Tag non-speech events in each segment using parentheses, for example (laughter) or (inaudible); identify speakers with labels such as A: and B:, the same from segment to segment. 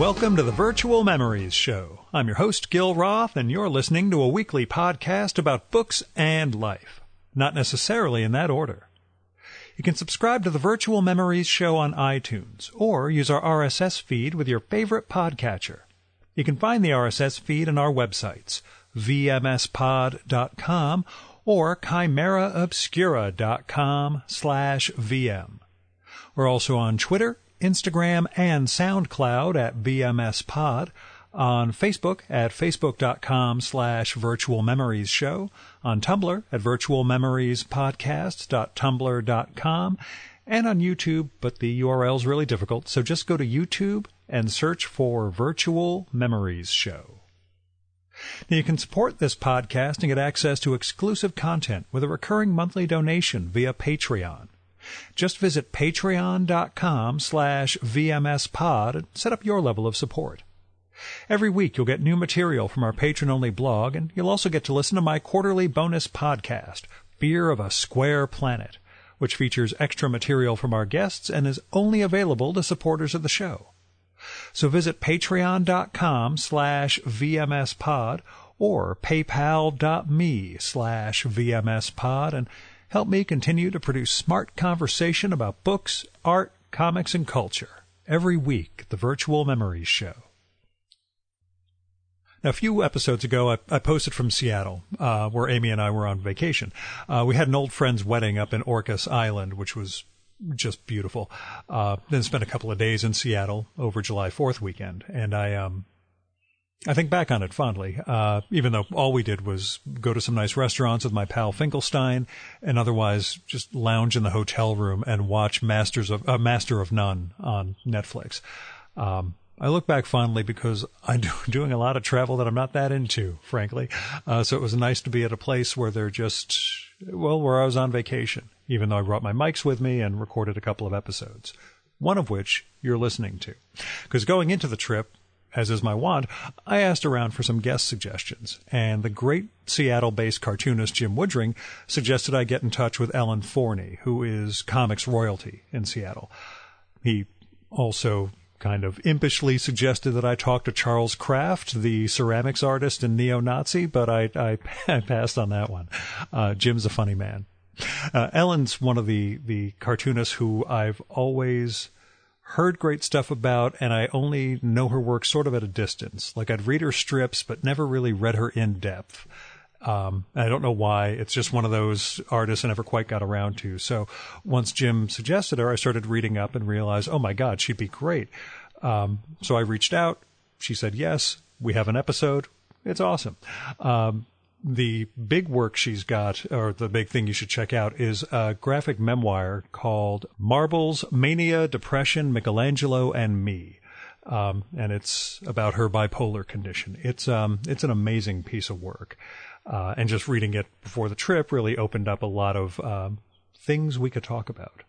A: Welcome to the Virtual Memories Show. I'm your host, Gil Roth, and you're listening to a weekly podcast about books and life. Not necessarily in that order. You can subscribe to the Virtual Memories Show on iTunes or use our RSS feed with your favorite podcatcher. You can find the RSS feed on our websites, vmspod.com or chimeraobscura.com slash vm. We're also on Twitter, Instagram, and SoundCloud at vmspod, on Facebook at facebook.com slash virtual memories show, on Tumblr at virtualmemoriespodcast.tumblr.com, and on YouTube, but the URL's really difficult, so just go to YouTube and search for Virtual Memories Show. Now you can support this podcast and get access to exclusive content with a recurring monthly donation via Patreon. Just visit patreon.com slash vmspod and set up your level of support. Every week you'll get new material from our patron-only blog, and you'll also get to listen to my quarterly bonus podcast, Beer of a Square Planet, which features extra material from our guests and is only available to supporters of the show. So visit patreon.com slash vmspod or paypal.me slash vmspod and help me continue to produce smart conversation about books, art, comics, and culture every week at the Virtual Memories Show. Now, a few episodes ago, I, I posted from Seattle, uh, where Amy and I were on vacation. Uh, we had an old friend's wedding up in Orcas Island, which was just beautiful. Uh, then spent a couple of days in Seattle over July 4th weekend. And I, um, I think back on it fondly, uh, even though all we did was go to some nice restaurants with my pal Finkelstein and otherwise just lounge in the hotel room and watch Masters of, uh, Master of None on Netflix. Um, I look back fondly because I'm (laughs) doing a lot of travel that I'm not that into, frankly. Uh, so it was nice to be at a place where they're just, well, where I was on vacation, even though I brought my mics with me and recorded a couple of episodes, one of which you're listening to. Because going into the trip, as is my wont, I asked around for some guest suggestions, and the great Seattle-based cartoonist Jim Woodring suggested I get in touch with Ellen Forney, who is comics royalty in Seattle. He also kind of impishly suggested that I talk to Charles Krafft, the ceramics artist and neo-Nazi, but I, I, (laughs) I passed on that one. Uh, Jim's a funny man. Uh, Ellen's one of the, the cartoonists who I've always heard great stuff about, and I only know her work sort of at a distance. Like I'd read her strips, but never really read her in depth. Um, I don't know why. It's just one of those artists I never quite got around to. So once Jim suggested her, I started reading up and realized, oh my God, she'd be great. Um, so I reached out. She said yes. We have an episode. It's awesome. Um, the big work she's got, or the big thing you should check out, is a graphic memoir called Marbles, Mania, Depression, Michelangelo, and Me. Um, and it's about her bipolar condition. It's um, it's an amazing piece of work. Uh, and just reading it before the trip really opened up a lot of um, things we could talk about.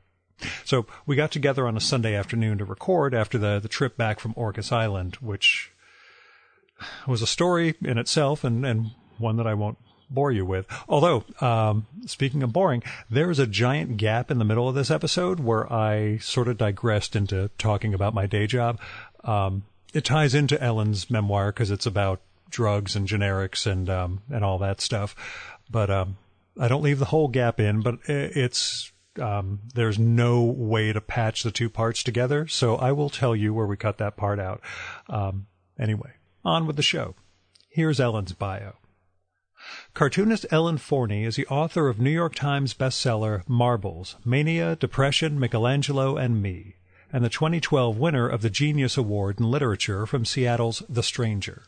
A: So we got together on a Sunday afternoon to record after the, the trip back from Orcas Island, which was a story in itself and, and one that I won't bore you with. Although, um, speaking of boring, there is a giant gap in the middle of this episode where I sort of digressed into talking about my day job. Um, it ties into Ellen's memoir because it's about drugs and generics and um, and all that stuff. But um, I don't leave the whole gap in. But it's um, there's no way to patch the two parts together. So I will tell you where we cut that part out. Um, anyway, on with the show. Here's Ellen's bio. Cartoonist Ellen Forney is the author of New York Times bestseller Marbles, Mania, Depression, Michelangelo, and Me, and the 2012 winner of the Genius Award in Literature from Seattle's The Stranger.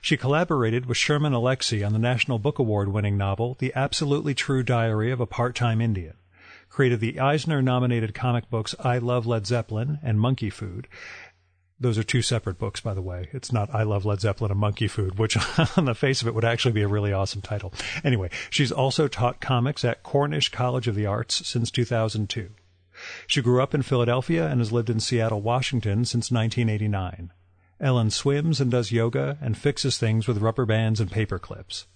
A: She collaborated with Sherman Alexie on the National Book Award winning novel The Absolutely True Diary of a Part-Time Indian, created the Eisner-nominated comic books I Love Led Zeppelin and Monkey Food, those are two separate books, by the way. It's not I Love Led Zeppelin and Monkey Food, which (laughs) on the face of it would actually be a really awesome title. Anyway, she's also taught comics at Cornish College of the Arts since 2002. She grew up in Philadelphia and has lived in Seattle, Washington since 1989. Ellen swims and does yoga and fixes things with rubber bands and paper clips.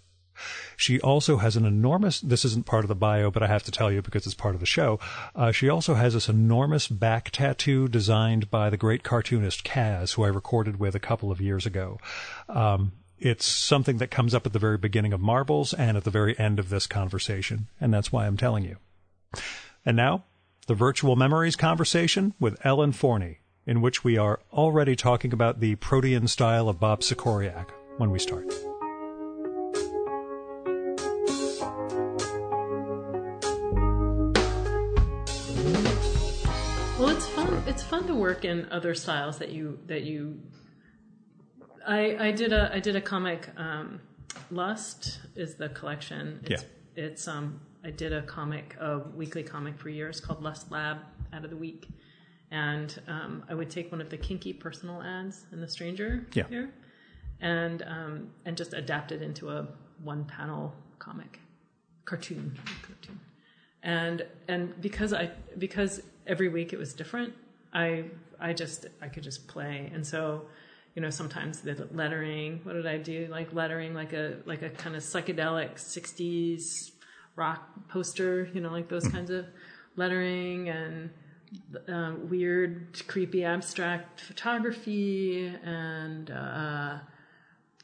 A: She also has an enormous, this isn't part of the bio, but I have to tell you because it's part of the show. Uh, she also has this enormous back tattoo designed by the great cartoonist Kaz, who I recorded with a couple of years ago. Um, it's something that comes up at the very beginning of Marbles and at the very end of this conversation, and that's why I'm telling you. And now, the virtual memories conversation with Ellen Forney, in which we are already talking about the protean style of Bob Sikoryak when we start.
B: Fun. To work in other styles that you that you. I I did a I did a comic. Um, Lust is the collection. It's,
A: Yeah.
B: It's um I did a comic a weekly comic for years called Lust Lab out of the week, and um, I would take one of the kinky personal ads in The Stranger
A: Yeah.
B: here, and um, and just adapt it into a one panel comic, cartoon cartoon and and because I because every week it was different, I I just I could just play, and so you know sometimes the lettering. What did I do? Like lettering, like a like a kind of psychedelic '60s rock poster, you know, like those kinds of lettering and uh, weird, creepy, abstract photography and. Uh,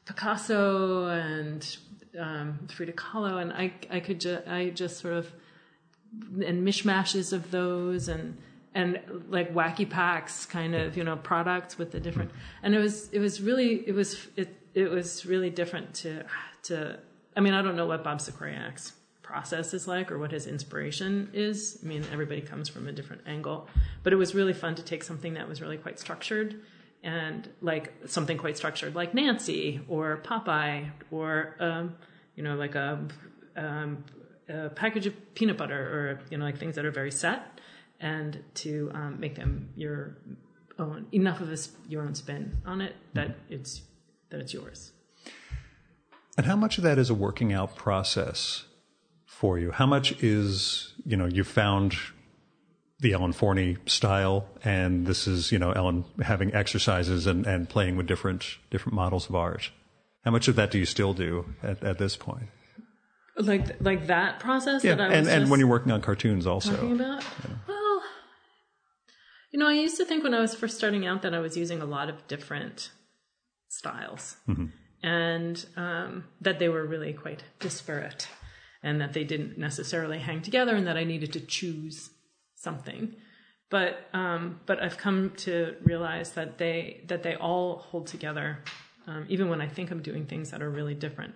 B: Picasso and um, Frida Kahlo, and I I could ju- I just sort of and mishmashes of those and and like wacky packs kind of you know products with the different and it was it was really it was it it was really different to to I mean I don't know what Bob Sikoryak's process is like or what his inspiration is. I mean everybody comes from a different angle but it was really fun to take something that was really quite structured and like something quite structured like Nancy or Popeye or um, you know like a, um, a package of peanut butter or you know like things that are very set and to um, make them your own enough of a, your own spin on it that it's that it's yours
A: And how much of that is a working out process for you? How much is, you know, you found the Ellen Forney style and this is, you know, Ellen having exercises and, and playing with different, different models of art? How much of that do you still do at, at this point?
B: like like that process
A: Yeah.
B: that I was
A: And, and when you're working on cartoons also.
B: talking about well you know I used to think when I was first starting out that I was using a lot of different styles and um, that they were really quite disparate and that they didn't necessarily hang together and that I needed to choose something. But um, but I've come to realize that they that they all hold together, um, even when I think I'm doing things that are really different.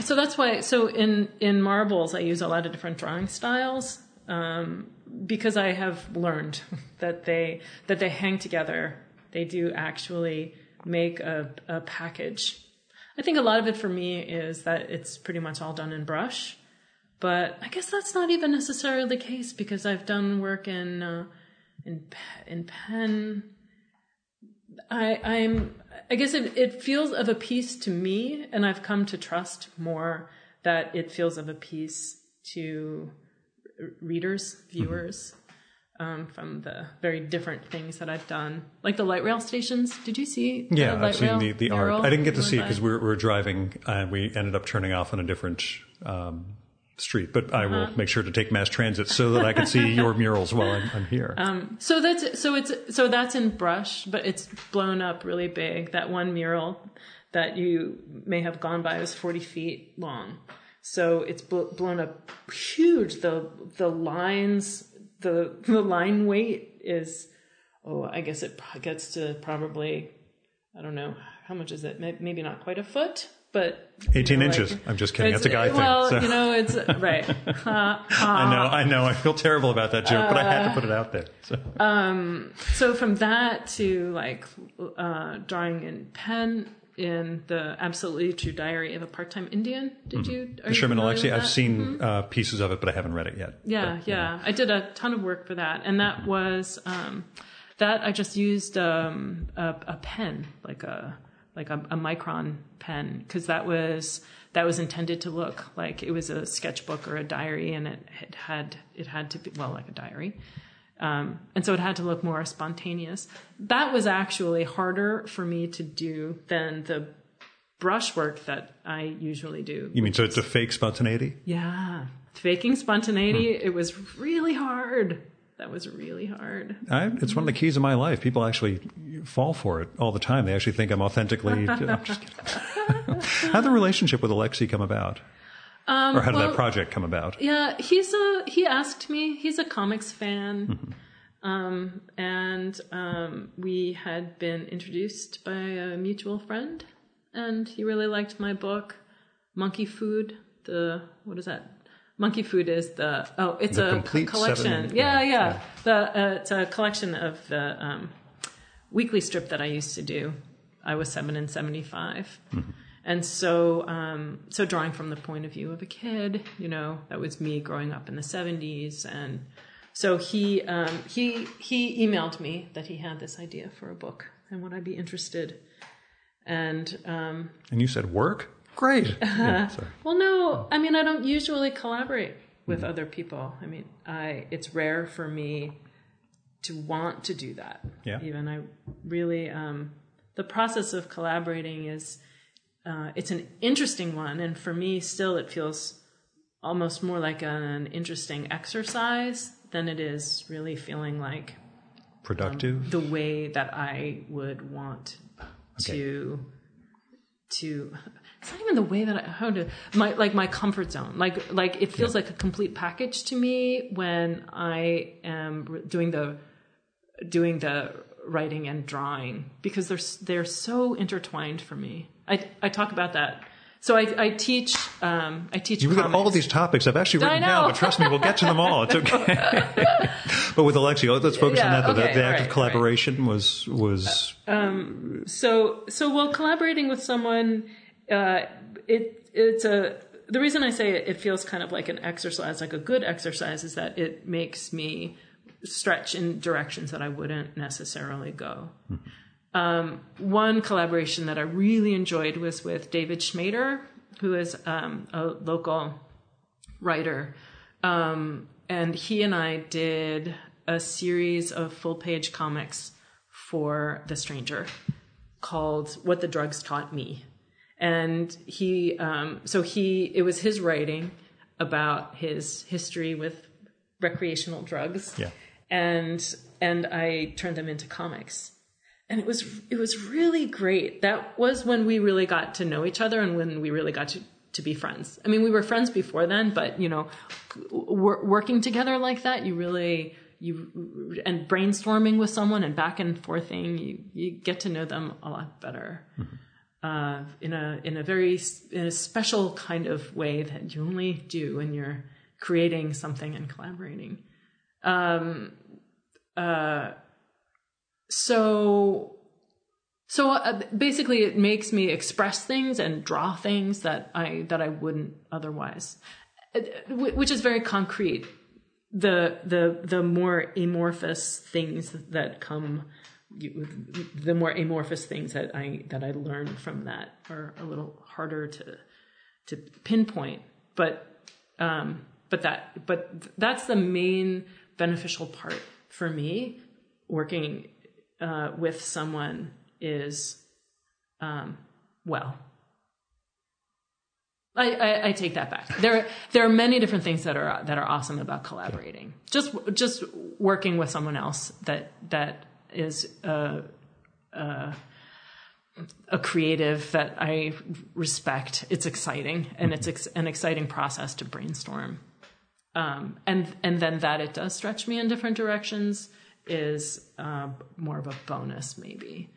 B: So that's why. So in in marbles, I use a lot of different drawing styles um, because I have learned (laughs) that they that they hang together. They do actually make a, a package. I think a lot of it for me is that it's pretty much all done in brush, but I guess that's not even necessarily the case because I've done work in uh, in in pen. I I'm I guess it, it feels of a piece to me, and I've come to trust more that it feels of a piece to readers, viewers, um, from the very different things that I've done, like the light rail stations. Did you see?
A: Yeah, I've seen the, the art. I didn't get to see it because we were, we were driving and we ended up turning off on a different um, street. But I
B: Uh-huh.
A: will make sure to take mass transit so that I can see your (laughs) murals while I'm, I'm here.
B: Um, So that's so it's so that's in brush, but it's blown up really big. That one mural that you may have gone by was forty feet long, so it's bl- blown up huge. The the lines, the the line weight is, oh, I guess it gets to probably, I don't know how much is it? Maybe not quite a foot, but
A: 18
B: know,
A: inches.
B: like-
A: I'm just kidding. That's a guy thing.
B: Well,
A: so-
B: you know, it's (laughs) right.
A: I know, I know. I feel terrible about that joke, but I had to put it out there. So.
B: um, so from that to like uh, drawing in pen in the absolutely true diary of a part-time indian. Did you are
A: Sherman Alexie, I've seen uh, pieces of it, but I haven't read it yet.
B: yeah yeah. i did a ton of work for that and that was um, that i just used um, a, a pen like a like a, a micron pen because that was that was intended to look like it was a sketchbook or a diary and it, it had it had to be well like a diary um, and so it had to look more spontaneous. That was actually harder for me to do than the brushwork that I usually do.
A: You mean so it's a fake spontaneity?
B: Yeah. Faking spontaneity, it was really hard. That was really hard.
A: I, it's one of the keys of my life. People actually fall for it all the time. They actually think I'm authentically. (laughs) I'm just kidding. How did the relationship with Alexie come about?
B: Um,
A: or how did
B: well,
A: that project come about?
B: Yeah, he's a he asked me. He's a comics fan, um, and um, we had been introduced by a mutual friend, and he really liked my book, Monkey Food. The what is that? Monkey Food is the oh, it's
A: The
B: a collection.
A: seven-
B: yeah,
A: yeah,
B: yeah. The uh, it's a collection of the um, weekly strip that I used to do. I was seven and 75 and so um, so drawing from the point of view of a kid, you know, that was me growing up in the seventies, and so he um, he he emailed me that he had this idea for a book and would I be interested, and um,
A: And you said work? Great. (laughs) Yeah,
B: well, no, I mean, I don't usually collaborate with other people. I mean, I it's rare for me to want to do that.
A: Yeah.
B: Even I really um, the process of collaborating is uh, it's an interesting one, and for me, still, it feels almost more like an interesting exercise than it is really feeling like
A: Productive?
B: the way that I would want to to it's not even the way that I how to my like my comfort zone. Like like it feels like a complete package to me when I am doing the doing the writing and drawing because they're they're so intertwined for me I I talk about that so I I teach um I teach
A: You've got all these topics I've actually written down, but trust me, we'll get to them all. It's okay. (laughs) but with Alexie, let's focus on that.
B: Okay,
A: the, the act
B: right,
A: of
B: right.
A: collaboration was was
B: so so while collaborating with someone uh, it it's a the reason i say it, it feels kind of like an exercise like a good exercise is that it makes me stretch in directions that i wouldn't necessarily go um, one collaboration that i really enjoyed was with david schmader who is um, a local writer. Um, and he and I did a series of full page comics for The Stranger called What the Drugs Taught Me. And he, um, so he, it was his writing about his history with recreational drugs.
A: Yeah.
B: And, and I turned them into comics and it was it was really great. That was when we really got to know each other and when we really got to to be friends. I mean, we were friends before then, but you know, wor- working together like that, you really you and brainstorming with someone and back and forthing, you you get to know them a lot better. Uh, in a in a very in a special kind of way that you only do when you're creating something and collaborating. Um, uh, so so uh, basically it makes me express things and draw things that i that i wouldn't otherwise. Uh, which is very concrete. The the the more amorphous things that come the more amorphous things that i that i learn from that are a little harder to to pinpoint. But um but that but that's the main beneficial part for me working uh, with someone is um, well I, I, I take that back. There, there are many different things that are that are awesome about collaborating. Just, just working with someone else that that is a, a, a creative that I respect. It's exciting, and it's ex- an exciting process to brainstorm. Um, and and then that it does stretch me in different directions is uh, more of a bonus, maybe.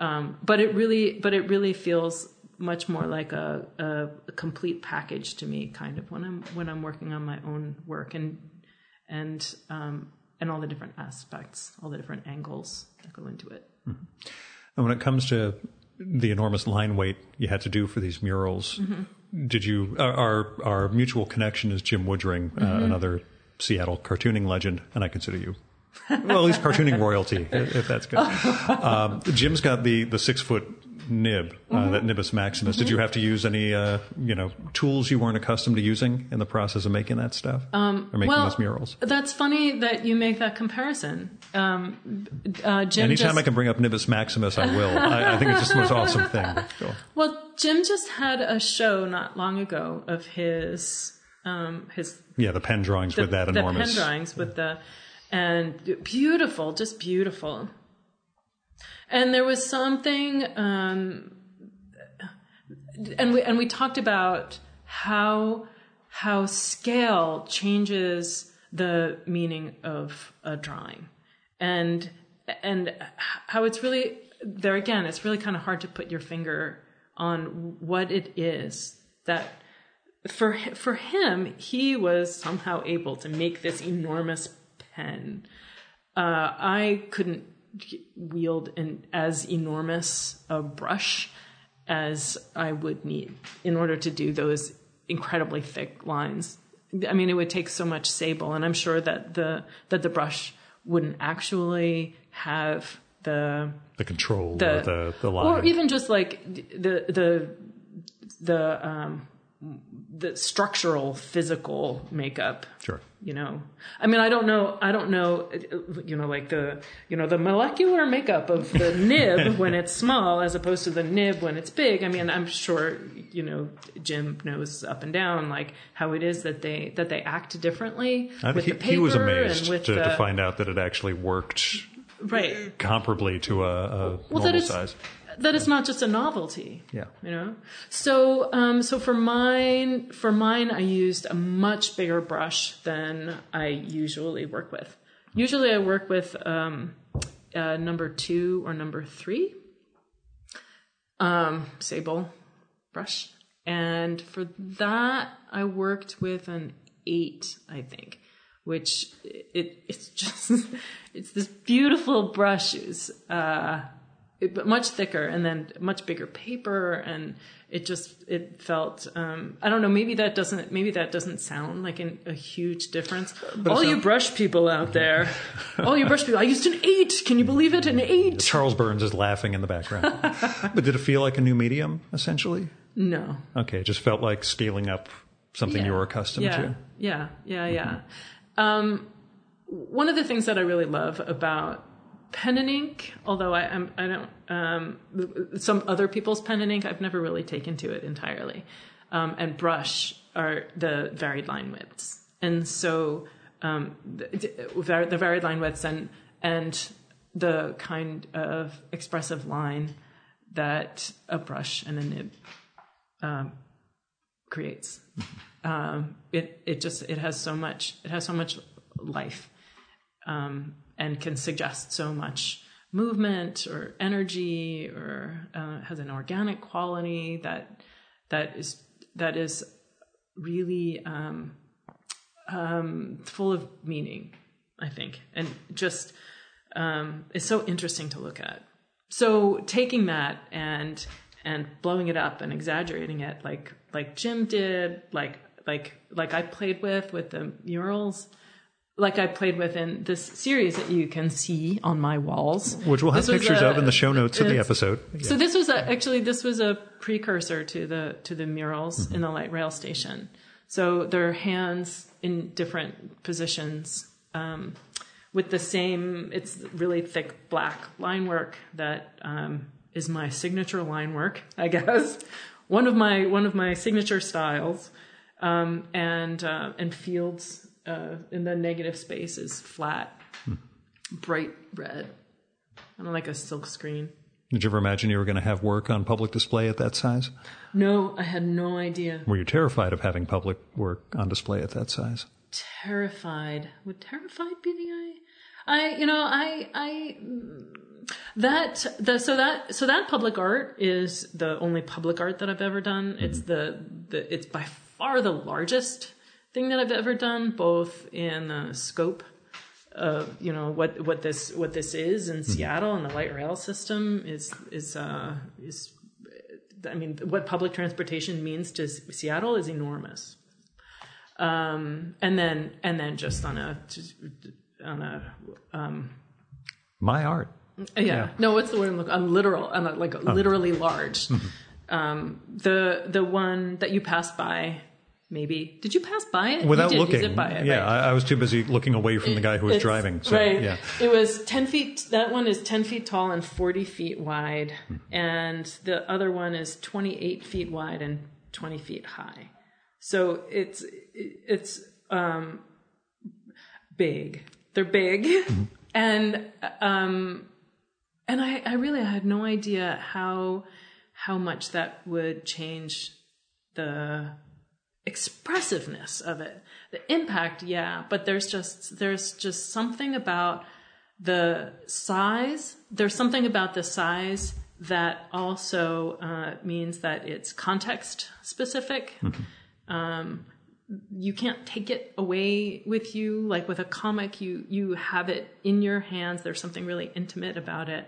B: Um, but it really, but it really feels much more like a, a, a complete package to me, kind of when I'm when I'm working on my own work and and um, and all the different aspects, all the different angles that go into it.
A: And when it comes to the enormous line weight you had to do for these murals, did you? Our our- mutual connection is Jim Woodring, uh, another Seattle cartooning legend, and I consider you. (laughs) Well, at least cartooning royalty, if that's good. Um, Jim's got the, the six foot nib, uh, that Nibus Maximus. Did you have to use any, uh, you know, tools you weren't accustomed to using in the process of making that stuff? Um, or making
B: well,
A: those murals?
B: That's funny that you make that comparison. Um, uh, Jim
A: Anytime
B: just,
A: I can bring up Nibus Maximus, I will. (laughs) I, I think it's just the most awesome thing. On.
B: Well, Jim just had a show not long ago of his um, his
A: Yeah, the pen drawings with that
B: the
A: enormous.
B: pen drawings with the and beautiful, just beautiful. And there was something, um, and we and we talked about how how scale changes the meaning of a drawing, and and how it's really there again. It's really kind of hard to put your finger on what it is that for for him, he was somehow able to make this enormous pen. Uh, I couldn't wield an as enormous a brush as I would need in order to do those incredibly thick lines. I mean, it would take so much sable, and I'm sure that the that the brush wouldn't actually have the
A: the control
B: the
A: or the the line.
B: or even just like the the the um the structural physical makeup
A: sure.
B: you know i mean i don't know i don't know you know like the you know the molecular makeup of the (laughs) nib when it's small as opposed to the nib when it's big i mean i'm sure you know jim knows up and down like how it is that they that they act differently
A: I
B: with
A: think
B: the
A: he,
B: paper
A: he was amazed
B: with
A: to,
B: the,
A: to find out that it actually worked
B: right
A: comparably to a, a
B: well,
A: normal size.
B: That it's not just a novelty.
A: Yeah.
B: You know. So um, so for mine for mine I used a much bigger brush than I usually work with. Usually I work with um, uh, number two or number three um, sable brush, and for that I worked with an eight, I think, which it it's just (laughs) it's this beautiful brush. It's, uh, it, but much thicker and then much bigger paper and it just it felt um, I don't know maybe that doesn't maybe that doesn't sound like an, a huge difference. all you brush people out there, (laughs) all you brush people, I used an eight. Can you believe it? An eight?
A: Charles Burns is laughing in the background. (laughs) but did it feel like a new medium, essentially?
B: No.
A: Okay, it just felt like scaling up something you were accustomed
B: yeah,
A: to.
B: Yeah, yeah, yeah. Um, one of the things that I really love about pen and ink, although I, I'm, I don't, um, some other people's pen and ink, I've never really taken to it entirely. Um, and brush are the varied line widths, and so um, the, the varied line widths and and the kind of expressive line that a brush and a nib um, creates. Um, it it just it has so much it has so much life um, and can suggest so much movement or energy or uh, has an organic quality that that is that is really um, um, full of meaning, I think, and just um, is so interesting to look at. So taking that and and blowing it up and exaggerating it, like like Jim did, like like like I played with with the murals, like I played with in this series that you can see on my walls,
A: Which we'll have
B: This
A: pictures
B: a-
A: of in the show notes of the episode.
B: So this was a, actually this was a precursor to the to the murals
A: Mm-hmm.
B: in the light rail station. So their hands in different positions um, with the same. It's really thick black line work that um, is my signature line work, I guess. (laughs) One of my one of my signature styles, um, and uh, and fields uh, in the negative space is flat, bright red, kind of like a silk screen.
A: Did you ever imagine you were going to have work on public display at that size?
B: No, I had no idea.
A: Were you terrified of having public work on display at that size?
B: Terrified. Would terrified be the I? I, you know, I, I, mm, that, the, so that, so that public art is the only public art that I've ever done. It's the, the, it's by far the largest thing that I've ever done, both in uh, scope of, you know, what, what this, what this is in Seattle and the light rail system is, is, uh, is, I mean, what public transportation means to Seattle is enormous. Um, and then, and then just on a, just on a, um,
A: My art.
B: yeah. No, what's the word I'm looking? On literal, a, like literally large. Um, the the one that you passed by maybe. Did you pass by it?
A: Without looking,
B: by it,
A: yeah,
B: right.
A: I, I was too busy looking away from the guy who was driving. So,
B: right.
A: yeah.
B: It was 10 feet, that one is 10 feet tall and 40 feet wide. And the other one is 28 feet wide and 20 feet high. So it's, it's, um, big. They're big. (laughs) And, um, and I, I really had no idea how, how much that would change the expressiveness of it. The impact yeah but there's just there's just something about the size there's something about the size that also uh, means that it's context specific. Um, you can't take it away with you. Like with a comic you you have it in your hands. There's something really intimate about it.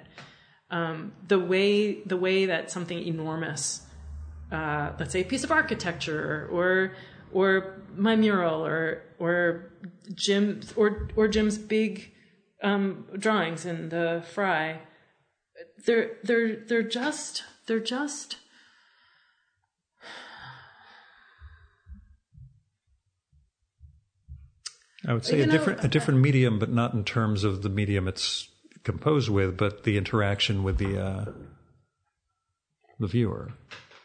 B: Um, the way the way that something enormous uh, let's say a piece of architecture or or my mural or or Jim's or or Jim's big um, drawings in the Frye. They're they're they're just they're just
A: I would say
B: You
A: a
B: know,
A: different a different medium, but not in terms of the medium it's composed with, but the interaction with the uh, the viewer.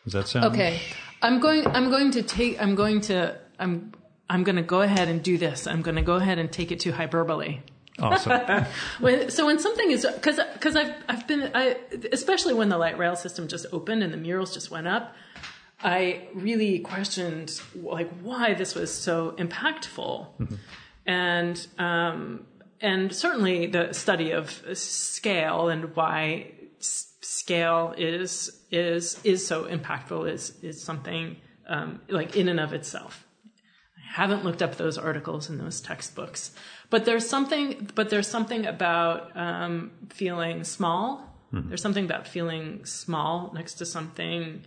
A: Does that sound
B: Okay, I'm going. I'm going to take. I'm going to. I'm. I'm going to go ahead and do this. I'm going to go ahead and take it to hyperbole.
A: awesome? (laughs)
B: When, so when something is because because I've I've been I especially when the light rail system just opened and the murals just went up, I really questioned like why this was so impactful, and um, and certainly the study of scale and why scale is is is so impactful is is something um, like in and of itself. I haven't looked up those articles in those textbooks but there's something but there's something about um, feeling small. There's something about feeling small next to something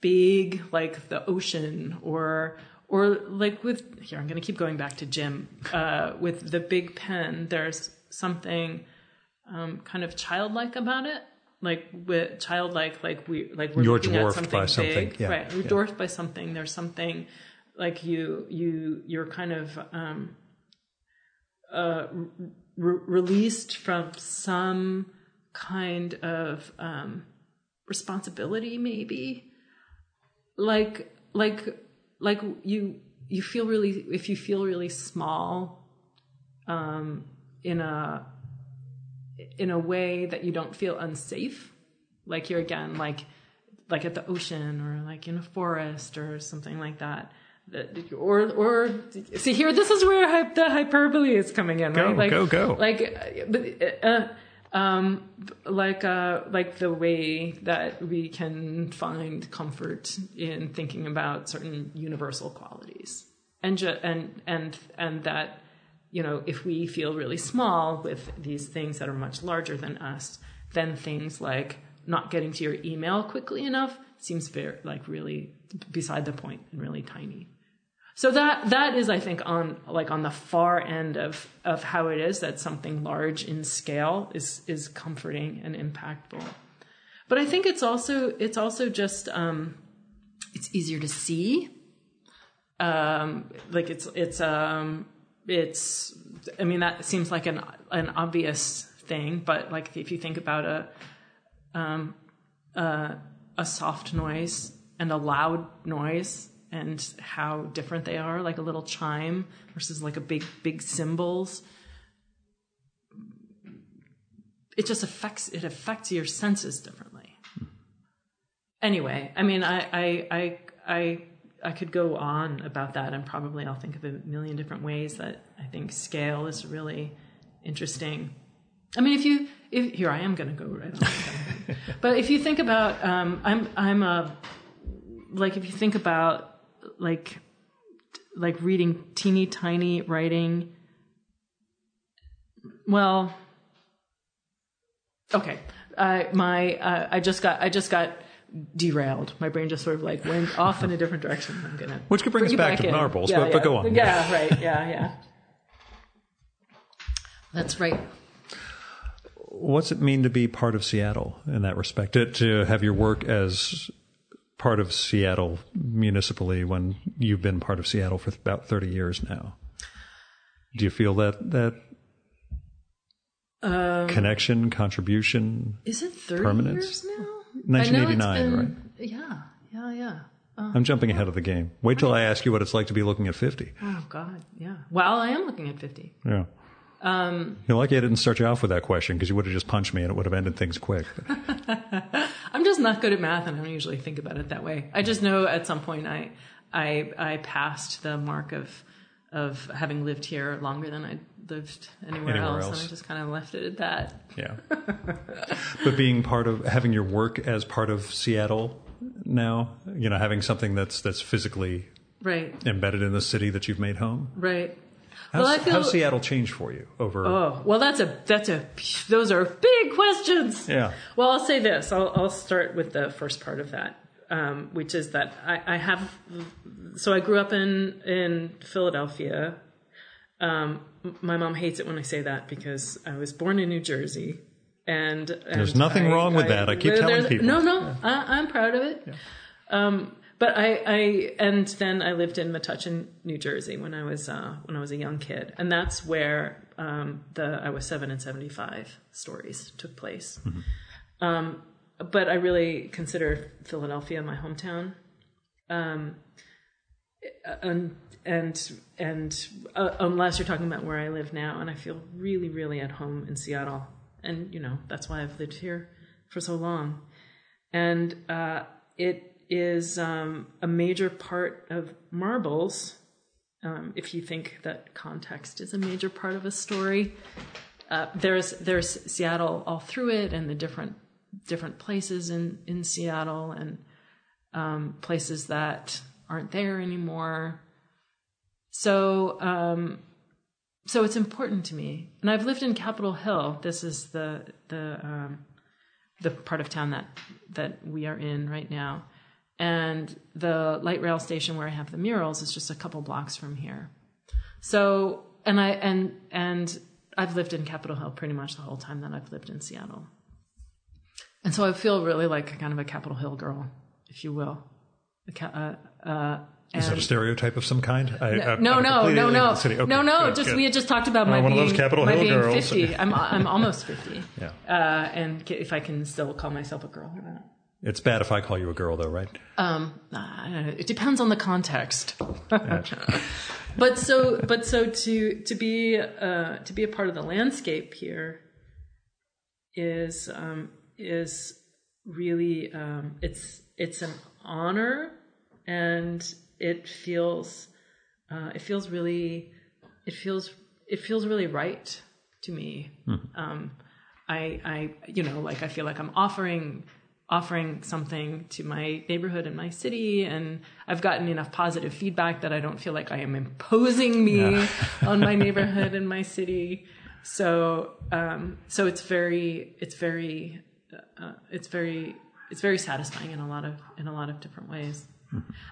B: big like the ocean or or like with here i'm going to keep going back to jim uh, with the big pen. There's something um, kind of childlike about it like with childlike like we like we're
A: You're
B: looking at
A: dwarfed
B: something
A: by something,
B: big
A: yeah,
B: right. We're
A: yeah.
B: dwarfed by something. There's something like you you you're kind of um uh re- released from some kind of um responsibility maybe. Like like like you you feel really if you feel really small um in a in a way that you don't feel unsafe. Like you're again like like at the ocean or like in a forest or something like that. That or or see here this is where the hyperbole is coming in
A: Go,
B: right? Like
A: go, go.
B: like but, uh, um like uh like the way that we can find comfort in thinking about certain universal qualities. And ju- and and and that you know if we feel really small with these things that are much larger than us then things like not getting to your email quickly enough seems very like really beside the point and really tiny so that that is, I think, on like on the far end of of how it is that something large in scale is is comforting and impactful. But I think it's also it's also just um, it's easier to see. Um, like it's it's um, it's I mean that seems like an an obvious thing, but like if you think about a um, a, a soft noise and a loud noise and how different they are, like a little chime versus like a big, big cymbals. It just affects it affects your senses differently. Anyway, I mean, I I I I I could go on about that, and probably I'll think of a million different ways that I think scale is really interesting. I mean, if you if here I am going to go right on, (laughs) but if you think about, um, I'm I'm a like if you think about like like reading teeny tiny writing well okay uh, my uh, i just got i just got derailed my brain just sort of like went off in a different direction i'm gonna
A: Which could bring us
B: you
A: back to
B: in.
A: marbles,
B: Yeah,
A: but- but go on.
B: yeah right yeah yeah that's right
A: What's it mean to be part of Seattle in that respect? To, to have your work as part of Seattle municipally when you've been part of Seattle for about 30 years now? Do you feel that that
B: Um,
A: connection, contribution?
B: Is it 30
A: Permanence?
B: years now?
A: 1989,
B: I know
A: right?
B: Yeah, yeah, yeah. Uh,
A: I'm jumping ahead of the game. Wait till I ask you what it's like to be looking at 50.
B: oh, God, yeah. Well, I am looking at 50.
A: Yeah.
B: Um,
A: You're lucky I didn't start you off with that question because you would have just punched me and it would have ended things quick. (laughs)
B: I'm just not good at math, and I don't usually think about it that way. I just know at some point I, I, I passed the mark of, of having lived here longer than I lived anywhere,
A: Anywhere
B: else,
A: else.
B: and I just kind of left it at that.
A: Yeah. but being part of having your work as part of Seattle now, you know, having something that's that's physically
B: Right,
A: embedded in the city that you've made home.
B: right.
A: How's,
B: well, I feel.
A: how's Seattle changed for you over?
B: Oh, well, that's a that's a those are big questions.
A: Yeah.
B: Well, I'll say this. I'll I'll start with the first part of that, um, which is that I, I have. So I grew up in in Philadelphia. Um, my mom hates it when I say that because I was born in New Jersey, and, and
A: There's nothing wrong with that. I keep telling people.
B: No, no, I, I'm proud of it. Um, but I, I and then I lived in Metuchen, New Jersey when I was uh, when I was a young kid, and that's where um, the I was seven and seventy five stories took place. Um, but I really consider Philadelphia my hometown, um, and and and uh, unless you're talking about where I live now, and I feel really really at home in Seattle, and you know that's why I've lived here for so long, and uh, it is um, a major part of marbles. Um, if you think that context is a major part of a story, uh, there's there's Seattle all through it, and the different different places in in Seattle, and um, places that aren't there anymore. So um, so it's important to me, and I've lived in Capitol Hill. This is the the um, the part of town that that we are in right now. And the light rail station where I have the murals is just a couple blocks from here. So, and I and and I've lived in Capitol Hill pretty much the whole time that I've lived in Seattle. And so I feel really like kind of a Capitol Hill girl, if you will. Uh, uh,
A: Is that a stereotype of some kind? I, I-
B: no, no, no, no.
A: Okay,
B: no, no.
A: good,
B: Just
A: good.
B: we had just talked about my
A: one of
B: being,
A: those Capitol
B: my
A: Hill
B: being
A: girls.
B: fifty. I'm I'm almost fifty. (laughs)
A: Yeah.
B: Uh, and if I can still call myself a girl or not.
A: It's bad if I call you a girl, though, right?
B: Um. It depends on the context. (laughs) but so, but so to to be uh, to be a part of the landscape here is um, is really um, it's it's an honor, and it feels uh, it feels really it feels it feels really right to me. Um, I I you know like I feel like I'm offering offering something to my neighborhood and my city and I've gotten enough positive feedback that I don't feel like I am imposing me (laughs) on my (laughs) neighborhood and my city. So um so it's very it's very uh, it's very it's very satisfying in a lot of in a lot of different ways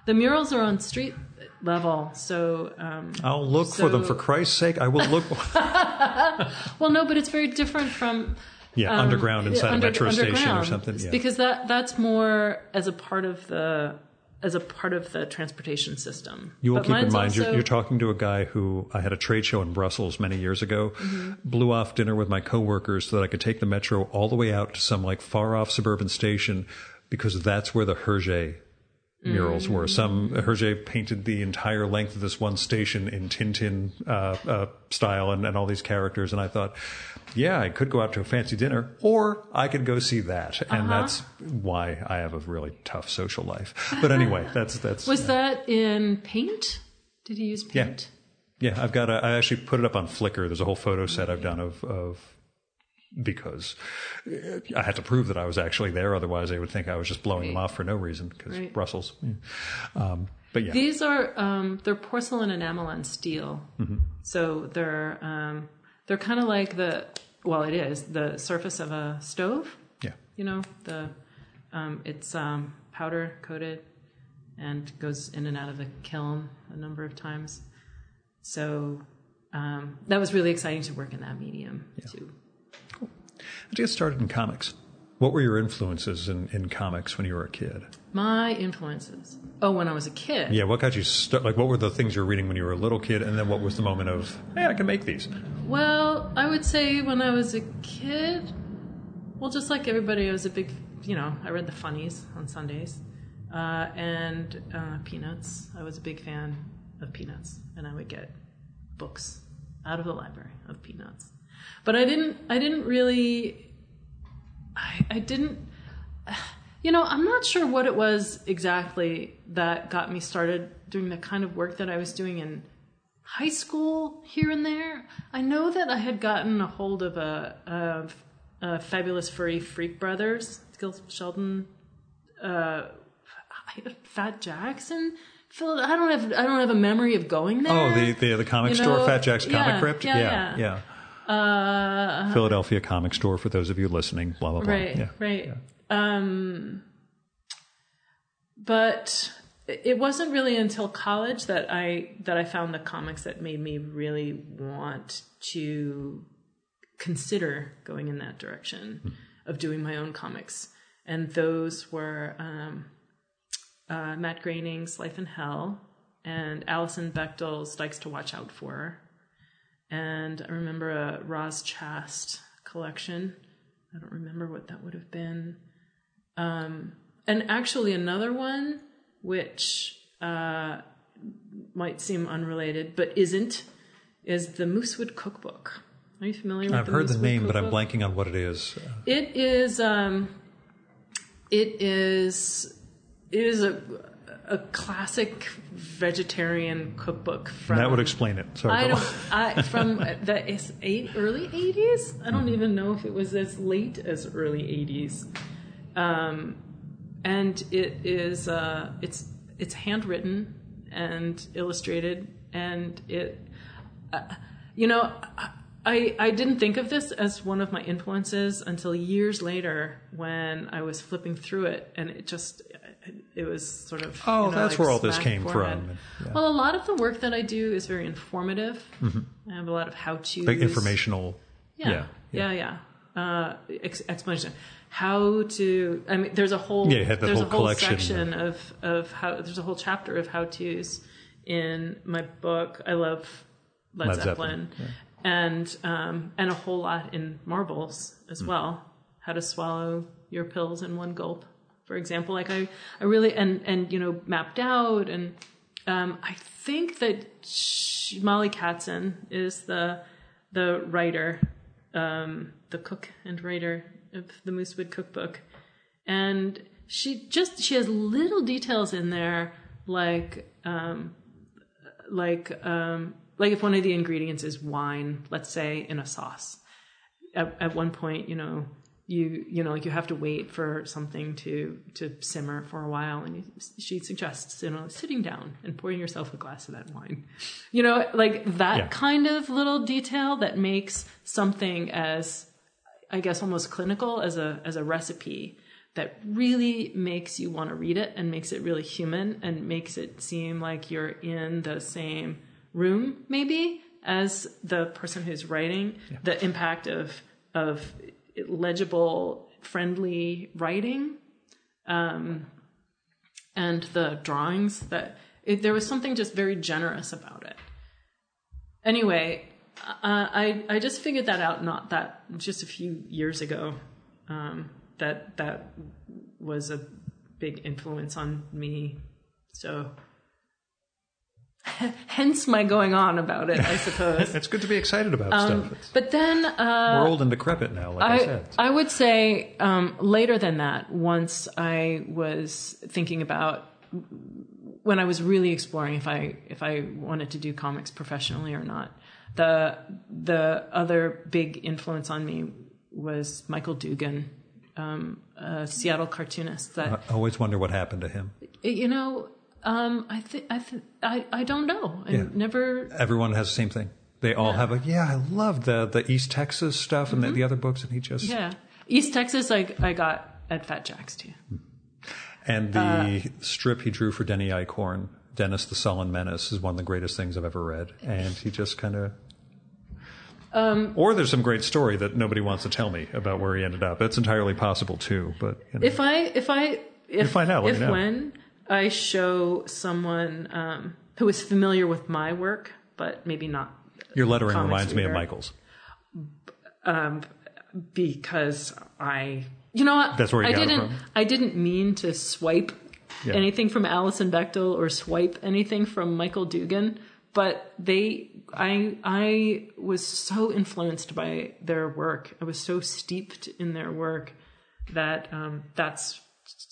B: the murals are on street level so um
A: I'll look for them. For Christ's sake, I will look. (laughs)
B: well no but it's very different from
A: yeah,
B: um,
A: underground inside
B: under-
A: a metro station or something. Yeah.
B: Because that that's more as a part of the as a part of the transportation system.
A: You will
B: But
A: keep in mind, you're, you're talking to a guy who I had a trade show in Brussels many years ago,
B: Mm-hmm.
A: blew off dinner with my coworkers so that I could take the metro all the way out to some like far off suburban station because that's where the Hergé murals were. Some
B: Mm.
A: Hergé painted the entire length of this one station in Tintin uh, uh, style and, and all these characters, and I thought, yeah, I could go out to a fancy dinner, or I could go see that,
B: Uh-huh.
A: and that's why I have a really tough social life. But anyway, (laughs) that's that's
B: was that in paint? Did he use paint?
A: Yeah, I've got. A, I actually put it up on Flickr. There's a whole photo set I've done of of because uh, I had to prove that I was actually there. Otherwise, they would think I was just blowing them off for no reason because
B: Right.
A: Brussels. Yeah. Um, but yeah,
B: These are um, they're porcelain enamel and steel,
A: Mm-hmm.
B: so they're um, they're kind of like the well, it is the surface of a stove.
A: yeah,
B: You know the um, it's um, powder coated and goes in and out of the kiln a number of times. So um, that was really exciting to work in that medium too.
A: You get started in comics? What were your influences in, in comics when you were a kid?
B: My influences. Oh, when I was a kid.
A: Yeah, what got you start? Like, what were the things you were reading when you were a little kid, and then what was the moment of, hey, I can make these?
B: Well, I would say when I was a kid, well, just like everybody, I was a big, you know, I read the funnies on Sundays, uh, and uh, Peanuts. I was a big fan of Peanuts, and I would get books out of the library of Peanuts. But I didn't. I didn't really. I, I didn't. You know, I'm not sure what it was exactly that got me started doing the kind of work that I was doing in high school here and there. I know that I had gotten a hold of a, a, a fabulous furry freak brothers, Gil Shelton, uh, Fat Jackson. Phil, I don't have I don't have a memory of going there.
A: Oh, the the, the comic
B: You
A: store, Fat Jack's Comic
B: yeah,
A: Crypt.
B: yeah,
A: yeah,
B: yeah.
A: yeah.
B: Uh,
A: Philadelphia comic store for those of you listening. Blah blah blah.
B: right,
A: yeah.
B: right. Um, but it wasn't really until college that I that I found the comics that made me really want to consider going in that direction of doing my own comics, and those were um, uh, Matt Groening's Life in Hell and Alison Bechdel's Dykes to Watch Out For, and I remember a Roz Chast collection. I don't remember what that would have been. Um, and actually, another one which uh, might seem unrelated but isn't is the Moosewood Cookbook. Are you familiar with
A: I've
B: the
A: heard the
B: Moosewood
A: name, but I'm blanking on what it is.
B: It is. Um, it is. It is a a classic vegetarian cookbook from.
A: that would explain it. Sorry.
B: I don't. I (laughs) from the eight, early eighties. I don't even know if it was as late as early eighties. Um, and it is. Uh, it's it's handwritten and illustrated, and it. Uh, you know, I I didn't think of this as one of my influences until years later when I was flipping through it, and it just. It was sort of.
A: Oh,
B: you know,
A: that's
B: like
A: where all this came
B: forehead.
A: from. Yeah.
B: Well, a lot of the work that I do is very informative. I have a lot of how to
A: Like informational.
B: Yeah, yeah, yeah. Uh, ex- explanation how to. I mean, there's a whole
A: Yeah,
B: there's
A: whole
B: a whole
A: collection
B: section of of how there's a whole chapter of how tos in my book. I love Led,
A: Led
B: Zeppelin,
A: Zeppelin,
B: and um, and a whole lot in marbles as
A: Hmm.
B: well. How to swallow your pills in one gulp, for example. Like I, I really and and you know mapped out and um, I think that she, Mollie Katzen is the the writer, um, the cook and writer of the Moosewood Cookbook, and she just she has little details in there like um, like um, like if one of the ingredients is wine, let's say in a sauce. At, at one point, you know, you you know like you have to wait for something to to simmer for a while, and you, she suggests you know sitting down and pouring yourself a glass of that wine. You know, like that
A: Yeah.
B: kind of little detail that makes something as I guess almost clinical as a as a recipe that really makes you want to read it and makes it really human and makes it seem like you're in the same room maybe as the person who's writing the impact of of legible friendly writing. Um, and the drawings that it, there was something just very generous about it. Anyway uh, I I just figured that out not that just a few years ago um, that that was a big influence on me. So (laughs) hence my going on about it I suppose (laughs)
A: It's good to be excited about
B: um,
A: stuff. It's,
B: but then uh,
A: we're old and decrepit now, like I,
B: I,
A: said.
B: I would say um, later than that, once I was thinking about when I was really exploring if I if I wanted to do comics professionally or not. The the other big influence on me was Michael Dougan, um, a Seattle cartoonist. That
A: I always wonder what happened to him.
B: you know, um, I think I th- I I don't know. I
A: Yeah.
B: never
A: Everyone has the same thing. They all have a yeah. I love the the East Texas stuff and the, the other books, and he just
B: Mm-hmm. yeah. East Texas, I I got at Fat Jack's too.
A: and the
B: Uh,
A: strip he drew for Denny Eichhorn, Dennis the Sullen Menace, is one of the greatest things I've ever read. And he just kind of
B: Um,
A: or there's some great story that nobody wants to tell me about where he ended up. It's entirely possible too. But you know.
B: if I if I if
A: find out,
B: if when I show someone um, who is familiar with my work, but maybe not
A: your lettering reminds me of. Michael's.
B: because I, you know what?
A: That's where you
B: I
A: got it
B: didn't.
A: from?
B: I didn't mean to swipe
A: Yeah.
B: anything from Alison Bechdel or swipe anything from Michael Dougan, but they, I, I was so influenced by their work. I was so steeped in their work that um, that's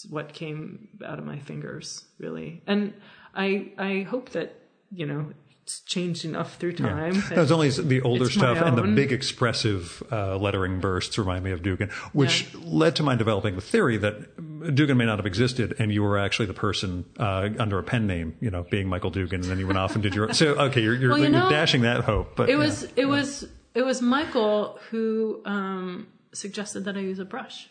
B: what came out of my fingers, really. And I, I hope that you know it's changed enough through time. that-
A: No, it's only the older stuff and the big expressive uh, lettering bursts remind me of Dougan, which led to my developing the theory that Dougan may not have existed, and you were actually the person uh, under a pen name, you know, being Michael Dougan, and then you went off and did your. So okay, you're you're,
B: Well, you
A: you're
B: know,
A: dashing that hope, but
B: it
A: yeah.
B: was it was it was Michael who um, suggested that I use a brush.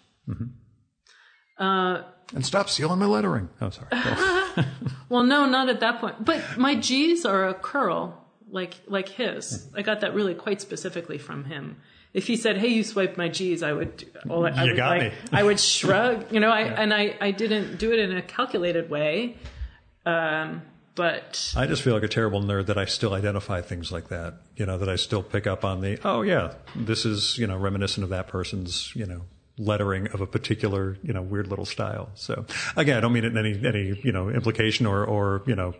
A: And stop stealing my lettering. Oh, sorry. (laughs)
B: Well, no, not at that point. But my G's are a curl, like like his. I got that really quite specifically from him. If he said, "Hey, you swiped my G's," I would. Well, I
A: You
B: would,
A: got
B: like,
A: me.
B: I would shrug, you know. I (laughs) and I I didn't do it in a calculated way, um, but
A: I just feel like a terrible nerd that I still identify things like that. You know, that I still pick up on the, oh yeah, this is, you know, reminiscent of that person's, you know, lettering of a particular, you know, weird little style. So again, I don't mean it in any, any, you know, implication or, or, you know,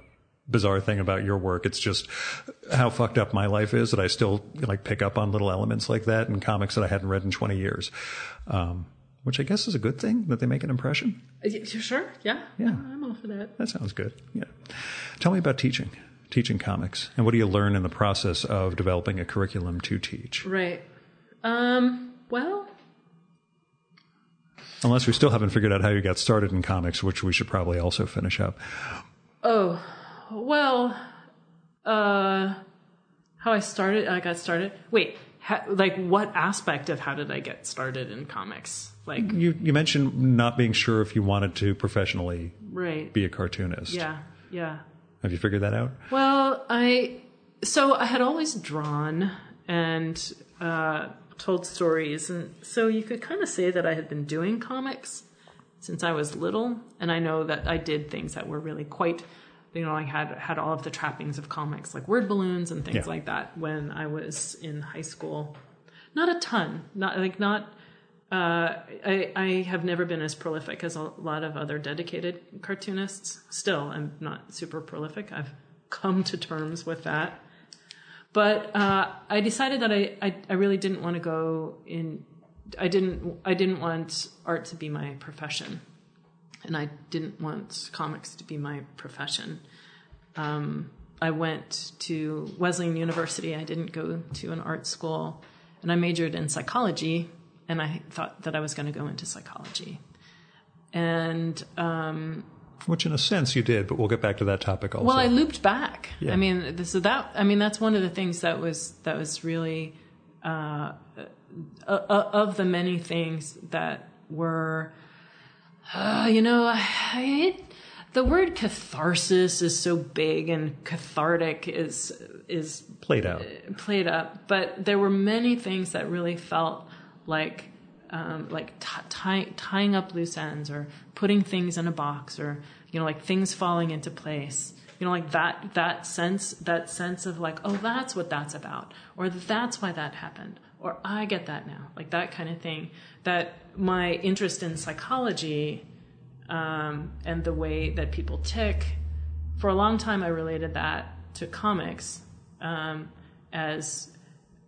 A: bizarre thing about your work. It's just how fucked up my life is that I still like pick up on little elements like that in comics that I hadn't read in 20 years. Um, which I guess is a good thing that they make an impression.
B: Uh, sure, yeah,
A: Yeah.
B: I'm all for that.
A: That sounds good. Yeah. Tell me about teaching, teaching comics, and what do you learn in the process of developing a curriculum to teach?
B: Right. Um. Well,
A: Unless we still haven't figured out how you got started in comics, which we should probably also finish up.
B: Oh, well, uh, how I started, I got started. Wait, ha, like what aspect of how did I get started in comics? Like,
A: You you mentioned not being sure if you wanted to professionally
B: right.
A: be a cartoonist.
B: Yeah, yeah.
A: Have you figured that out?
B: Well, I, so I had always drawn and, uh, told stories. And so you could kind of say that I had been doing comics since I was little. And I know that I did things that were really quite, you know, I had, had all of the trappings of comics, like word balloons and things
A: Yeah.
B: like that when I was in high school. Not a ton, not like not, uh, I, I have never been as prolific as a lot of other dedicated cartoonists. Still, I'm not super prolific. I've come to terms with that. But uh, I decided that I, I, I really didn't want to go in. I didn't I didn't want art to be my profession, and I didn't want comics to be my profession. Um, I went to Wesleyan University. I didn't go to an art school, and I majored in psychology. And I thought that I was going to go into psychology. And um,
A: Which, in a sense, you did, but we'll get back to that topic also.
B: well, I looped back.
A: Yeah.
B: I mean, so that I mean that's one of the things that was that was really uh, uh, uh, of the many things that were, uh, you know, I, the word catharsis is so big and cathartic is is
A: Played out.
B: played up, but there were many things that really felt like um, like t- tie, tying up loose ends or putting things in a box or you know like things falling into place. You know, like that that sense that sense of like, oh, that's what that's about, or that's why that happened, or I get that now, like that kind of thing. That my interest in psychology um, and the way that people tick. For a long time, I related that to comics um, as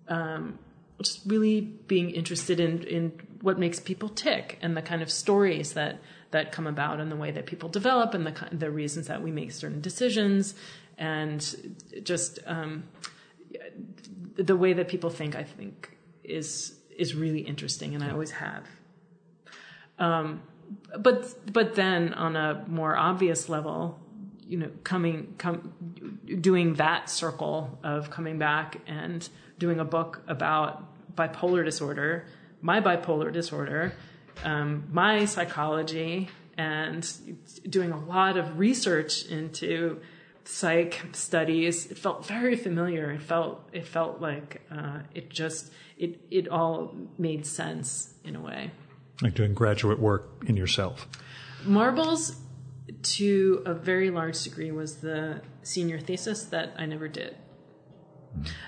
B: um, just really being interested in, in what makes people tick and the kind of stories that, that come about and the way that people develop and the, the reasons that we make certain decisions and just um, the way that people think, I think, is is really interesting, and I always have. Um, but but then on a more obvious level, you know, coming come doing that circle of coming back and doing a book about bipolar disorder, my bipolar disorder, um, my psychology, and doing a lot of research into psych studies. It felt very familiar. It felt it felt like uh, it just it it all made sense in a way.
A: Like doing graduate work in yourself.
B: Marbles, to a very large degree, was the senior thesis that I never did.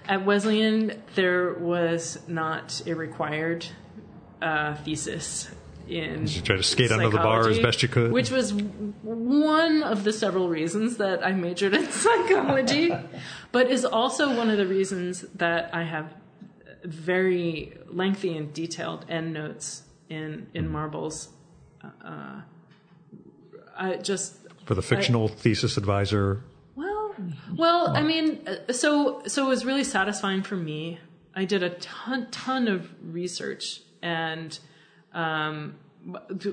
B: At Wesleyan, there was not a required uh, thesis in.
A: You try to skate under the bar as best you could.
B: Which was one of the several reasons that I majored in (laughs) psychology, but is also one of the reasons that I have very lengthy and detailed endnotes in in marbles. Uh, I just
A: For the fictional thesis advisor,
B: well, well, I mean, uh, so so it was really satisfying for me. I did a ton ton of research and um,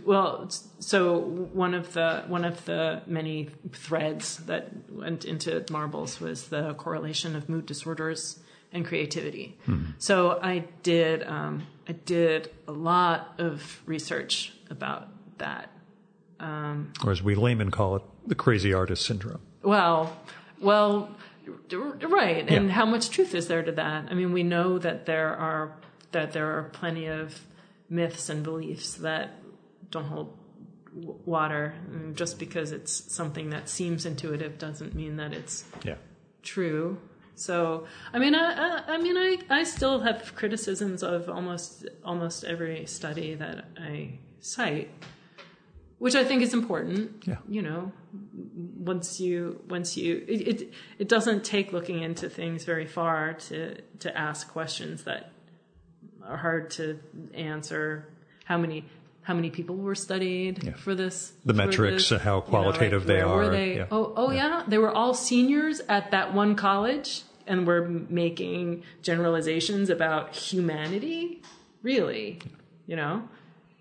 B: well, so one of the one of the many threads that went into marbles was the correlation of mood disorders and creativity. So I did um, I did a lot of research about that.
A: or as we laymen call it, the crazy artist syndrome.
B: Well, well, right. And
A: Yeah.
B: how much truth is there to that? I mean, we know that there are that there are plenty of myths and beliefs that don't hold w- water. And just because it's something that seems intuitive doesn't mean that it's
A: Yeah.
B: true. So, I mean, I, I, I mean, I, I still have criticisms of almost almost every study that I cite, which I think is important.
A: Yeah.
B: You know, once you once you it, it it doesn't take looking into things very far to to ask questions that hard to answer. How many how many people were studied
A: Yeah.
B: for this?
A: The
B: for
A: metrics,
B: this?
A: how
B: You know, like,
A: qualitative they are.
B: they?
A: Yeah.
B: Oh, oh yeah. They were all seniors at that one college and were making generalizations about humanity. Really, you know,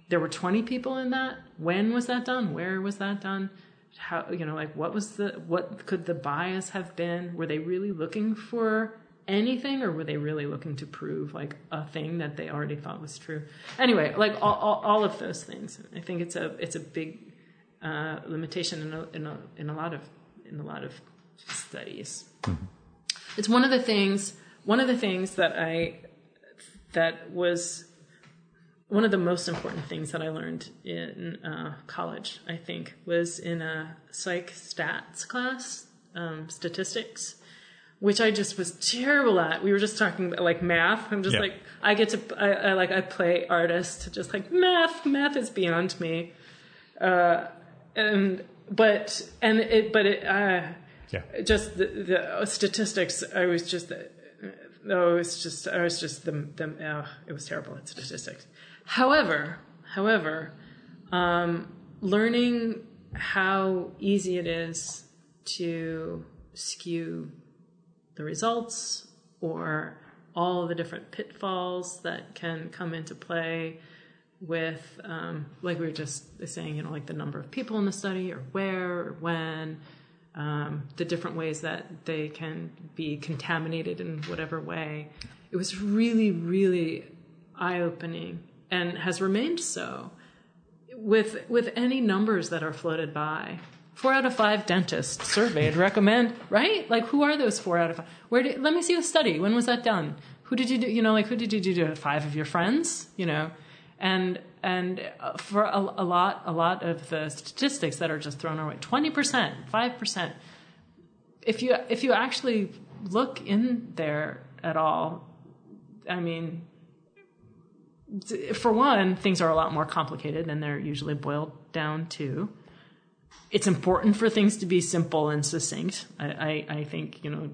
B: there were twenty people in that. When was that done? Where was that done? How you know, like what was the what could the bias have been? Were they really looking for anything, or were they really looking to prove like a thing that they already thought was true? Anyway, like all, all, all of those things. I think it's a it's a big uh, limitation in a, in a in a lot of in a lot of studies. It's one of the things one of the things that I that was one of the most important things that I learned in uh, college. I think was in a psych stats class, um, statistics. Which I just was terrible at. We were just talking about like math. I'm just
A: Yeah.
B: like I get to I, I like I play artist. Just like math, math is beyond me Uh, and but and it but it uh
A: Yeah.
B: just the, the statistics i was just oh it's just i was just the the oh, it was terrible at statistics however however um learning how easy it is to skew the results or all the different pitfalls that can come into play with um, like we were just saying you know like the number of people in the study or where or when um, the different ways that they can be contaminated in whatever way. It was really really eye-opening and has remained so with with any numbers that are floated by four out of five dentists surveyed recommend right? Like who are those four out of five? Where did let me see the study. When was that done? Who did you do you know like who did you do to five of your friends you know? And and uh, for a, a lot a lot of the statistics that are just thrown our way 20% 5% if you if you actually look in there at all i mean for one, things are a lot more complicated than they're usually boiled down to. It's important for things to be simple and succinct. I, I, I think you know,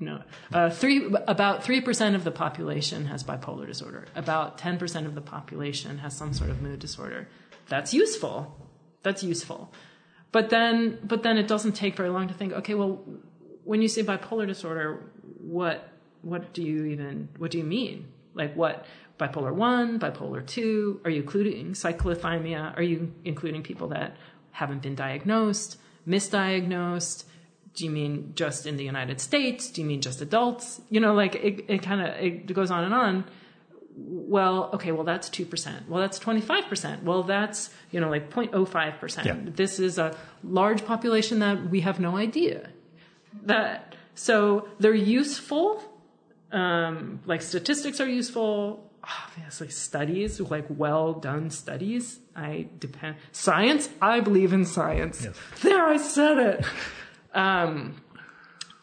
B: no, uh, three about three percent of the population has bipolar disorder. About ten percent of the population has some sort of mood disorder. That's useful. That's useful. But then, but then it doesn't take very long to think. Okay, well, when you say bipolar disorder, what what do you even what do you mean? Like what bipolar one, bipolar two? Are you including cyclothymia? Are you including people that haven't been diagnosed, misdiagnosed? Do you mean just in the United States? Do you mean just adults? You know, like it, it kind of it goes on and on. Well, okay, well that's two percent. Well, that's twenty five percent. Well, that's you know like 0.05 percent.
A: Yeah.
B: This is a large population that we have no idea. that so they're useful. Um, like statistics are useful. Obviously, studies like well done studies. I depend science. I believe in science.
A: Yes.
B: There, I said it. um,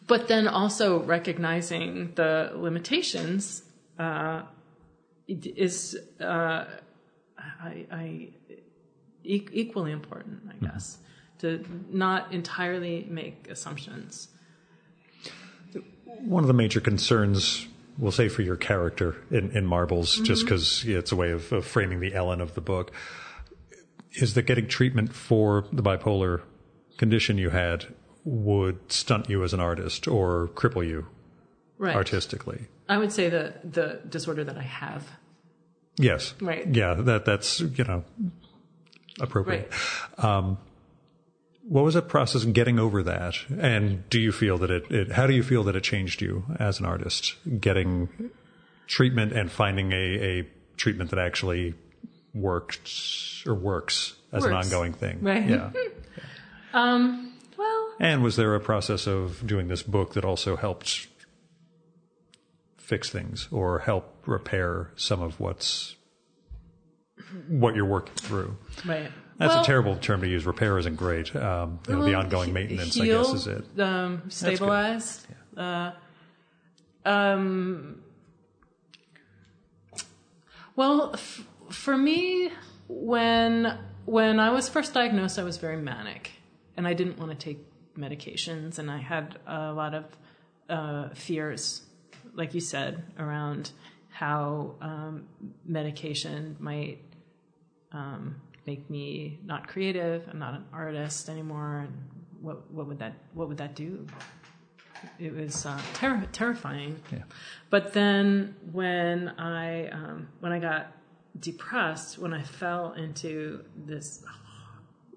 B: but then also recognizing the limitations uh, is uh, I, I e- equally important, I guess, to not entirely make assumptions.
A: One of the major concerns, we'll say, for your character in, in Marbles, just mm-hmm. because it's a way of, of framing the Ellen of the book, is that getting treatment for the bipolar condition you had would stunt you as an artist or cripple you
B: Right.
A: artistically.
B: I would say the the disorder that I have.
A: Yes.
B: Right.
A: Yeah, that that's you know appropriate.
B: Right.
A: Um, What was the process of getting over that? And do you feel that it, it how do you feel that it changed you as an artist? Getting treatment and finding a, a treatment that actually worked or works as an ongoing thing.
B: Right.
A: Yeah. (laughs)
B: Um, well,
A: and was there a process of doing this book that also helped fix things or help repair some of what's what you're working through?
B: right.
A: That's
B: well,
A: a terrible term to use. Repair isn't great. Um, you know, the ongoing maintenance,
B: heal,
A: I guess, is it.
B: Um, stabilize. Uh, um, well, f- for me, when when I was first diagnosed, I was very manic, and I didn't want to take medications, and I had a lot of uh, fears, like you said, around how um, medication might um, make me not creative. I'm not an artist anymore, and what what would that what would that do? It was uh, ter- terrifying.
A: Yeah.
B: But then when I um, when I got depressed, when I fell into this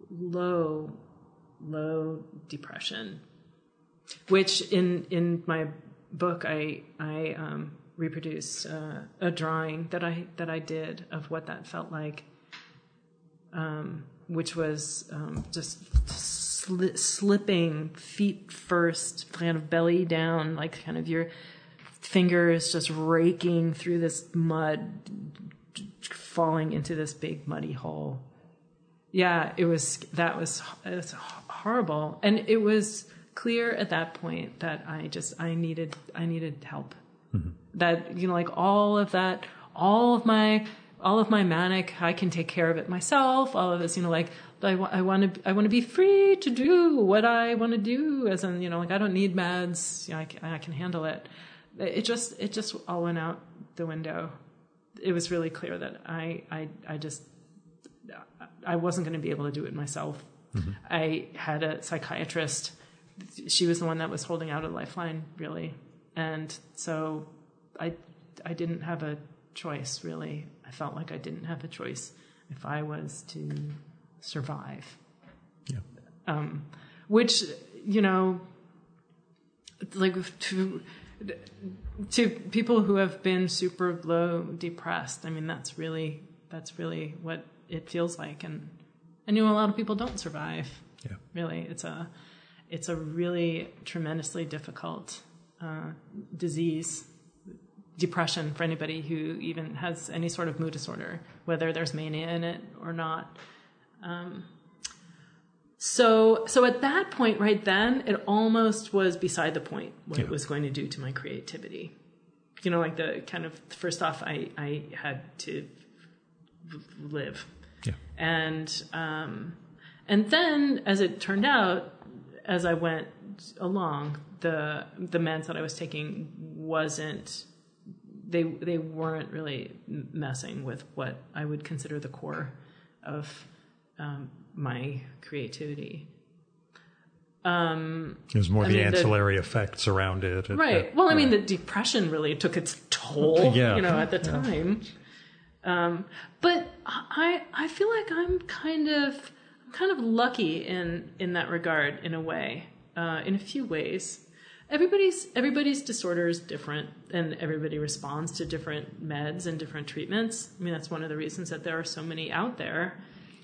B: low low depression, which in in my book I I um, reproduce uh, a drawing that I that I did of what that felt like, um, which was um, just sli- slipping feet first, kind of belly down, like kind of your fingers just raking through this mud, falling into this big muddy hole. Yeah, it was that was it was horrible, and it was clear at that point that I just I needed I needed help. That you know, like all of that, all of my all of my manic, I can take care of it myself. All of this, you know, like I, I want to I want to be free to do what I want to do. As in, you know, like I don't need meds. You know, I, can, I can handle it. It just it just all went out the window. It was really clear that I I I just I wasn't going to be able to do it myself. Mm-hmm. I had a psychiatrist. She was the one that was holding out a lifeline, really, and so I I didn't have a choice. Really, felt like I didn't have a choice if I was to survive.
A: Yeah.
B: Um, which you know, like to to people who have been super low depressed. I mean, that's really that's really what it feels like, and I know a lot of people don't survive.
A: Yeah.
B: Really, it's a it's a really tremendously difficult uh, disease, depression for anybody who even has any sort of mood disorder, whether there's mania in it or not. Um, so so at that point, right then, it almost was beside the point what
A: Yeah.
B: it was going to do to my creativity. You know, like the kind of first off, I I had to live
A: Yeah.
B: and um, and then as it turned out as i went along the the meds that i was taking wasn't they they weren't really messing with what i would consider the core of um, my creativity. Um,
A: It was more
B: I
A: the
B: mean, the-
A: ancillary effects around it. It-
B: right.
A: that-
B: well i mean the depression really took its toll (laughs)
A: Yeah.
B: you know at the time. Um, but i i feel like i'm kind of i'm kind of lucky in in that regard in a way uh, in a few ways everybody's everybody's disorder is different and everybody responds to different meds and different treatments i mean that's one of the reasons that there are so many out there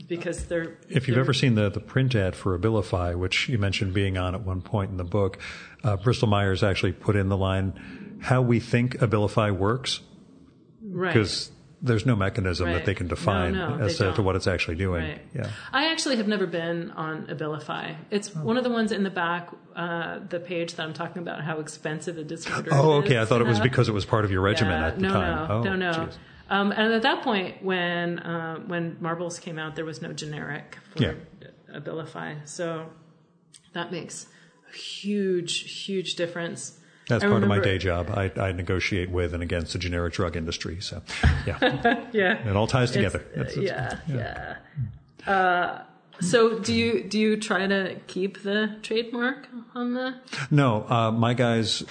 B: because they're.
A: If you've
B: they're-
A: ever seen the, the print ad for Abilify, which you mentioned being on at one point in the book, uh, Bristol Myers actually put in the line, how we think Abilify works,
B: right.
A: There's no mechanism
B: Right.
A: that they can define
B: No, no,
A: as to, to what it's actually doing.
B: Right.
A: Yeah.
B: I actually have never been on Abilify. It's
A: Oh.
B: one of the ones in the back, uh, the page that I'm talking about how expensive a disorder.
A: Is.
B: Oh,
A: okay.
B: is
A: I thought it was because it was part of your regimen
B: Yeah,
A: at the
B: no,
A: time.
B: No,
A: oh,
B: no, no. Um, and at that point, when uh, when Marbles came out, there was no generic for
A: Yeah.
B: Abilify, so that makes a huge, huge difference.
A: That's
B: I
A: part of my day job. I, I negotiate with and against the generic drug industry. So, yeah, (laughs)
B: Yeah,
A: it all ties together.
B: It's-
A: That's- that's-
B: yeah, yeah. Uh, so do you do you try to keep the trademark on the?
A: No, uh, my guys.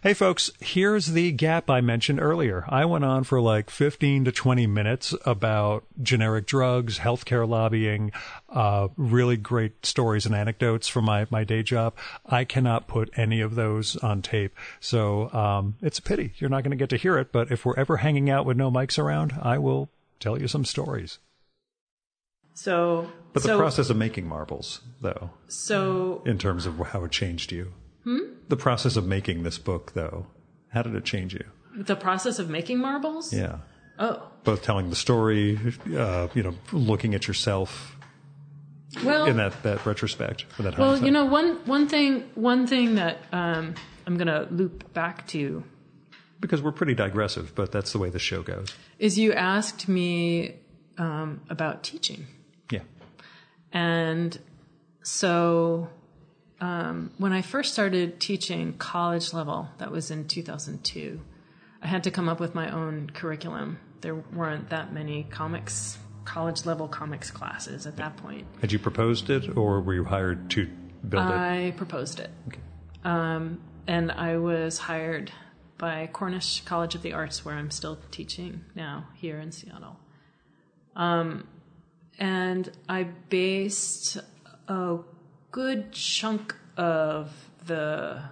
A: Hey, folks, here's the gap I mentioned earlier. I went on for like 15 to 20 minutes about generic drugs, healthcare lobbying, uh, really great stories and anecdotes from my, my day job. I cannot put any of those on tape. So um, it's a pity. You're not going to get to hear it. But if we're ever hanging out with no mics around, I will tell you some stories.
B: So,
A: But the
B: so,
A: process of making marbles, though,
B: so
A: in terms of how it changed you. The process of making this book, though, how did it change you?
B: the process of making marbles.
A: Yeah.
B: Oh,
A: Both telling the story, uh, you know, looking at yourself
B: well,
A: in that, that retrospect for that
B: Well, you know, one one thing one thing that um, I'm going to loop back to
A: Because we're pretty digressive, but that's the way the show goes.
B: is you asked me um, about teaching,
A: Yeah.
B: and so um, when I first started teaching college level, that was in 2002. I had to come up with my own curriculum. There weren't that many comics, college level comics classes at that point.
A: Had you proposed it, or were you hired to build it?
B: I proposed it.
A: Okay.
B: Um, and I was hired by Cornish College of the Arts, where I'm still teaching now here in Seattle. Um, and I based a good chunk of the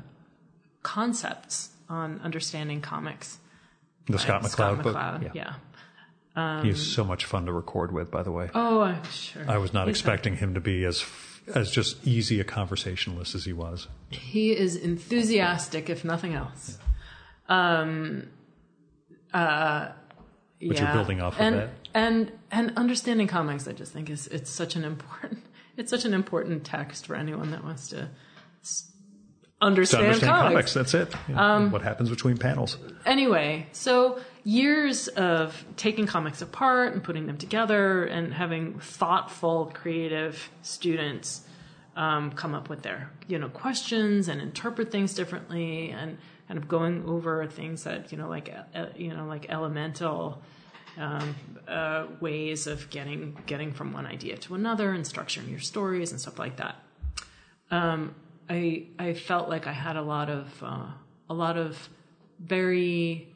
B: concepts on understanding comics.
A: The
B: by
A: Scott McCloud book.
B: McCloud,
A: Yeah.
B: yeah.
A: He's so much fun to record with, by the way.
B: Oh, I'm sure.
A: I was not
B: He's
A: expecting him to be as as just easy a conversationalist as he was.
B: He is enthusiastic, if nothing else. Um, uh,
A: But
B: yeah.
A: you're building off of
B: and,
A: that.
B: And and understanding comics, I just think is it's such an important it's such an important text for anyone that wants to s-
A: To
B: understand,
A: understand
B: comics.
A: comics, that's it. Yeah. what happens between panels?
B: Anyway, so years of taking comics apart and putting them together and having thoughtful, creative students um, come up with their you know questions and interpret things differently and kind of going over things that you know like uh, you know like elemental um, uh, ways of getting getting from one idea to another and structuring your stories and stuff like that. Um, I I felt like I had a lot of uh, a lot of very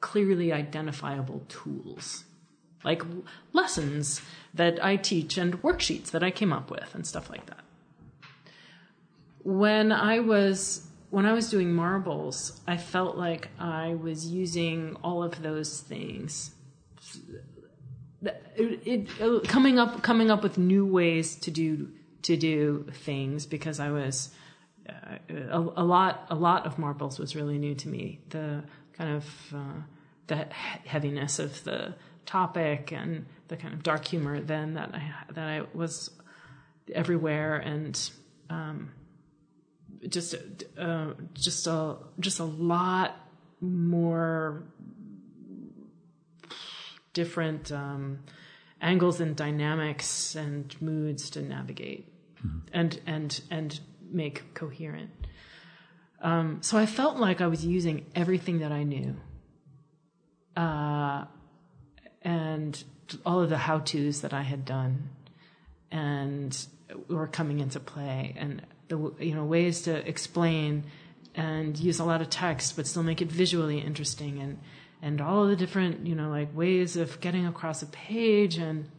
B: clearly identifiable tools, like lessons that I teach and worksheets that I came up with and stuff like that. When I was when I was doing marbles, I felt like I was using all of those things it, it, uh, coming up coming up with new ways to do to do things because I was uh, a, a lot a lot of marbles was really new to me. The kind of uh, the heaviness of the topic and the kind of dark humor then that I that I was everywhere and um, just uh, just a just a lot more different um, angles and dynamics and moods to navigate and and and make coherent. Um, so I felt like I was using everything that I knew, uh, and all of the how tos that I had done, and were coming into play, and the you know ways to explain and use a lot of text, but still make it visually interesting, and and all of the different you know like ways of getting across a page, and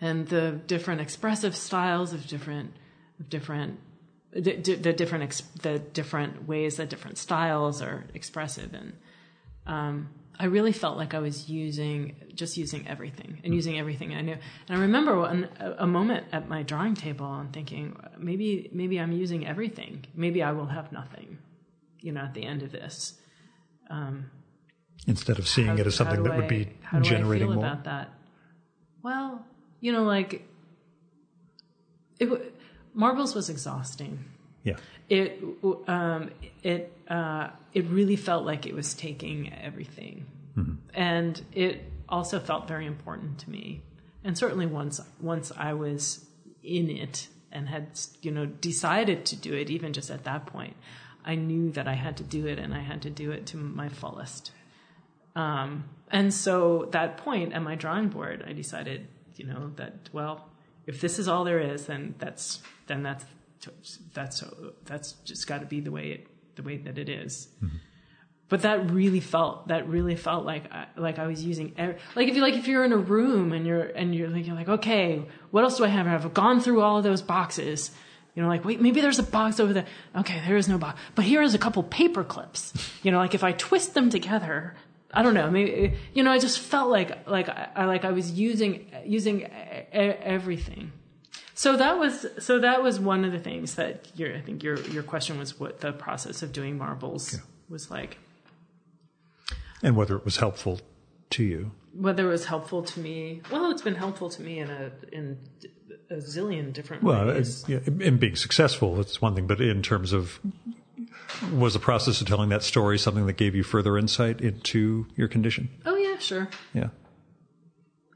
B: and the different expressive styles of different of different the, the different ex, the different ways that different styles are expressive and um, I really felt like I was using just using everything and using everything I knew. And I remember one, a moment at my drawing table and thinking maybe maybe I'm using everything. Maybe I will have nothing, you know, at the end of this. Um,
A: Instead of seeing
B: how-
A: it as something that would be
B: how do
A: generating
B: I feel
A: more.
B: about that? Well, you know, like it. Marbles was exhausting.
A: Yeah.
B: It um, it uh, it really felt like it was taking everything, and it also felt very important to me. And certainly once once I was in it and had you know decided to do it, even just at that point, I knew that I had to do it, and I had to do it to my fullest. Um, and so that point at my drawing board, I decided, you know, that well, if this is all there is, then that's then that's that's that's just got to be the way it the way that it is. But that really felt that really felt like I, like I was using every, like if you like if you're in a room and you're and you're like, you're like okay what else do I have? I've gone through all of those boxes. You know like wait maybe there's a box over there. Okay there is no box. But here is a couple paper clips. (laughs) You know like if I twist them together I don't know maybe you know I just felt like like I, like I was using using everything so that was so that was one of the things that your I think your your question was what the process of doing marbles was like.
A: And whether it was helpful to you.
B: Whether it was helpful to me, well, it's been helpful to me in a in a zillion different
A: Well,
B: ways.
A: yeah, in being successful, it's one thing, but in terms of was the process of telling that story something that gave you further insight into your condition?
B: oh yeah, sure.
A: Yeah.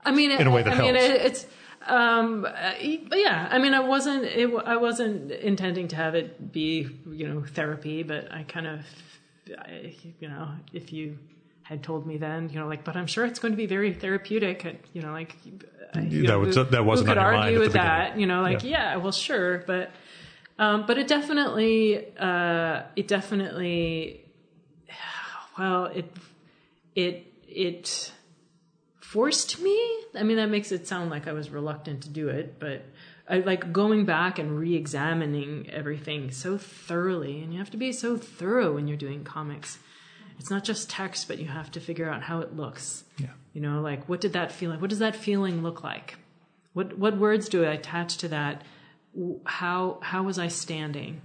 B: I mean,
A: In a way that
B: I mean,
A: helps.
B: it, it's. Um, yeah, I mean, I wasn't. It, I wasn't intending to have it be, you know, therapy. But I kind of, I, you know, if you had told me then, you know, like, but I'm sure it's going to be very therapeutic. and, You know, like you
A: That
B: know,
A: was-
B: who-
A: that wasn't
B: who could
A: on your mind
B: argue with that.
A: beginning.
B: You know, like
A: Yeah.
B: yeah, well, sure, but um, but it definitely, uh, it definitely, well, it it it forced me. I mean, that makes it sound like I was reluctant to do it, but I like going back and re-examining everything so thoroughly, and you have to be so thorough when you're doing comics. It's not just text, but you have to figure out how it looks.
A: Yeah.
B: You know, like what did that feel like? What does that feeling look like? What what words do I attach to that? How how was I standing?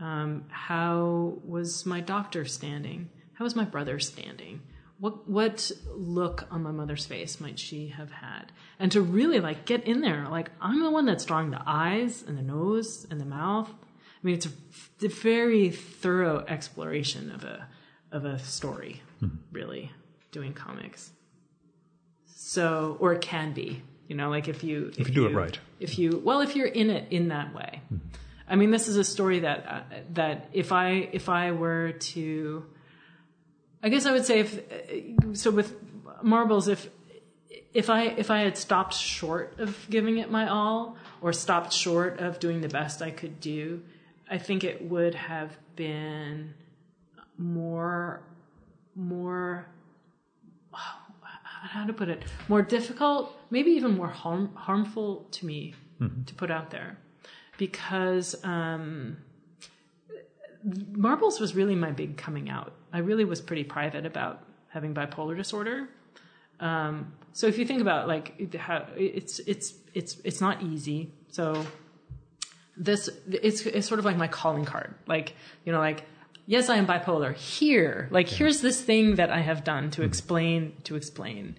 B: Um, how was my doctor standing? How was my brother standing? What what look on my mother's face might she have had? And to really like get in there, like I'm the one that's drawing the eyes and the nose and the mouth. I mean, it's a very thorough exploration of a of a story, really doing comics. So, or it can be, you know, like if you if,
A: you do it right.
B: if you well, if you're in it in that way. I mean, this is a story that uh, that if I if I were to, I guess I would say if uh, so with marbles if if I if I had stopped short of giving it my all or stopped short of doing the best I could do, I think it would have been more more how to put it. More difficult maybe even more harm, harmful to me to put out there. Because um, marbles was really my big coming out. I really was pretty private about having bipolar disorder. Um, so if you think about like how it's it's it's it's not easy. So this it's it's sort of like my calling card. Like you know like yes i am bipolar. Here like here's this thing that i have done to explain to explain.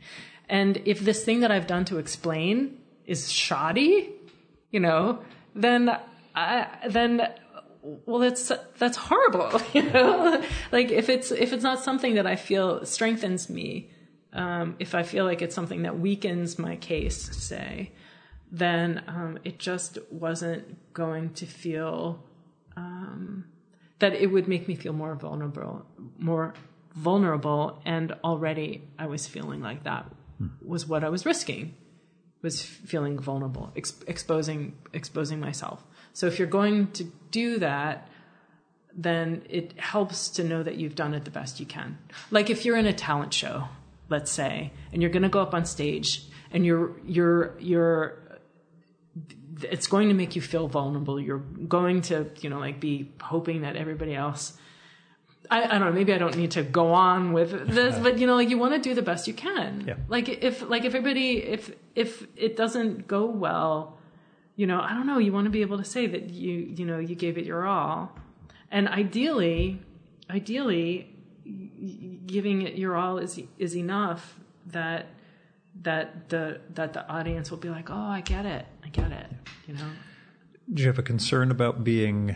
B: And if this thing that i've done to explain is shoddy you know then i then well that's that's horrible (laughs) you know? Like if it's if it's not something that i feel strengthens me um, if i feel like it's something that weakens my case say then um, it just wasn't going to feel um, that it would make me feel more vulnerable, more vulnerable, and already I was feeling like that hmm. was what I was risking, was feeling vulnerable, ex- exposing exposing myself. So if you're going to do that, then it helps to know that you've done it the best you can. Like if you're in a talent show, let's say, and you're going to go up on stage and you're you're you're it's going to make you feel vulnerable. You're going to, you know, like be hoping that everybody else I, I don't know. Maybe I don't need to go on with this, but you know, like you want to do the best you can.
A: Yeah.
B: Like if, like if everybody, if if it doesn't go well, you know, I don't know. You want to be able to say that you, you know, you gave it your all, and ideally, ideally, giving it your all is is enough that that the that the audience will be like, oh, I get it, get it. You know.
A: Do you have a concern about being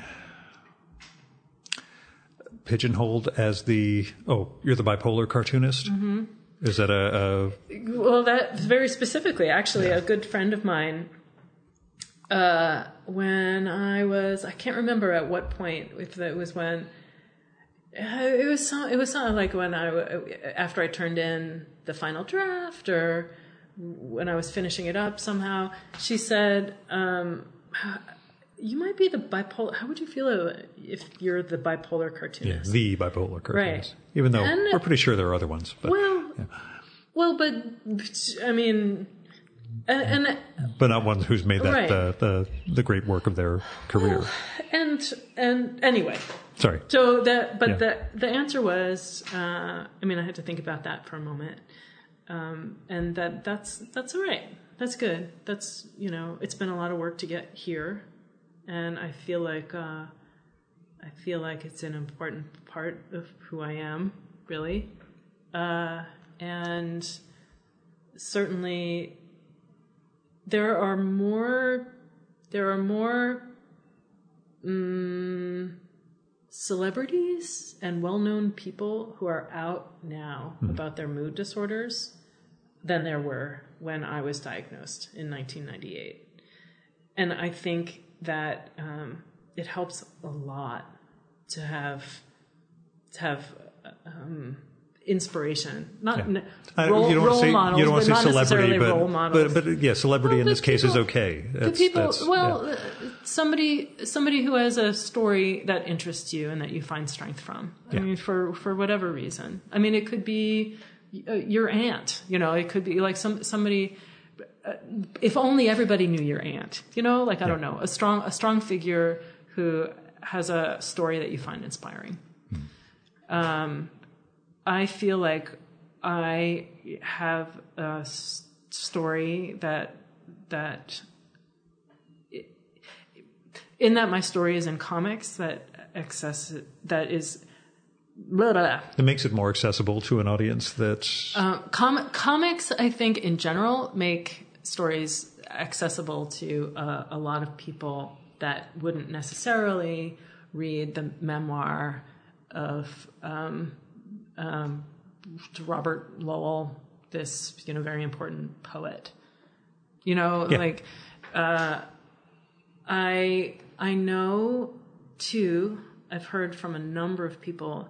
A: pigeonholed as the oh you're the bipolar cartoonist? Mm-hmm. Is that a, a
B: Well, that very specifically, actually, a good friend of mine, uh, when I was, I can't remember at what point, if it was when, it was some, it was something like when I, after I turned in the final draft or when I was finishing it up somehow, she said, um, you might be the bipolar, how would you feel if you're the bipolar
A: yeah,
B: cartoonist?
A: the bipolar cartoonist?
B: Right.
A: Even though
B: And-
A: we're pretty sure there are other ones, but
B: Well, well, but I mean, and and
A: but not one who's made that
B: Right.
A: the, the the great work of their career.
B: and, and anyway,
A: Sorry.
B: so that but
A: Yeah.
B: the the answer was, uh, I mean, I had to think about that for a moment, um, and that that's that's all right. That's good. That's you know, it's been a lot of work to get here, and I feel like uh, I feel like it's an important part of who I am, really, uh, and certainly there are more there are more mm, celebrities and well-known people who are out now about their mood disorders than there were when I was diagnosed in 1998. And I think that um, it helps a lot to have to have um, inspiration, not
A: Yeah.
B: n- role,
A: you don't
B: role
A: say
B: models,
A: you don't want
B: but
A: to say
B: not
A: celebrity,
B: necessarily
A: but,
B: role models.
A: but but yeah, celebrity
B: Well,
A: in this case is
B: people-
A: okay. That's,
B: people
A: that's-
B: well
A: yeah.
B: uh, somebody somebody who has a story that interests you and that you find strength from i
A: Yeah.
B: mean for for whatever reason i mean it could be your aunt you know it could be like some somebody uh, if only everybody knew your aunt you know like i don't know a strong a strong figure who has a story that you find inspiring. Um, i feel like i have a s- story that that in that my story is in comics that access that is blah, blah, blah.
A: It makes it more accessible to an audience that's
B: Uh, com- comics i think in general make stories accessible to uh, a lot of people that wouldn't necessarily read the memoir of um, um, robert lowell this you know very important poet you know
A: Yeah.
B: like uh, i i know too i've heard from a number of people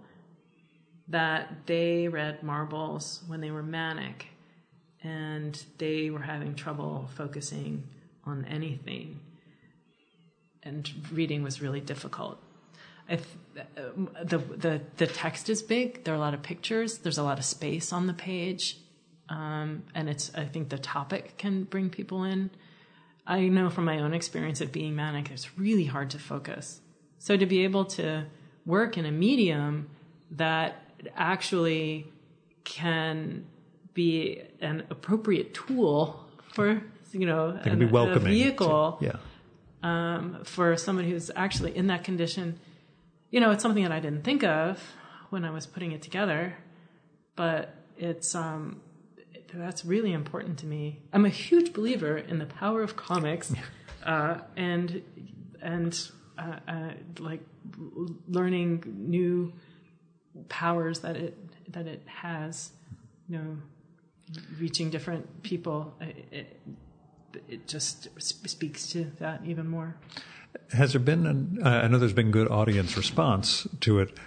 B: that they read marbles when they were manic and they were having trouble focusing on anything. And reading was really difficult. I th- um, the, the the text is big there are a lot of pictures there's a lot of space on the page um, and it's i think the topic can bring people in. I know from my own experience of being manic it's really hard to focus. So to be able to work in a medium that actually can be an appropriate tool for you know an- a
A: to-
B: vehicle
A: yeah.
B: um, for someone who's actually in that condition. You know, it's something that I didn't think of when I was putting it together, but it's um, that's really important to me. I'm a huge believer in the power of comics, uh, and and uh, uh, like learning new powers that it that it has. You know, reaching different people. It, it, just sp- speaks to that even more.
A: Has there been? An, I know there's been good audience response to it.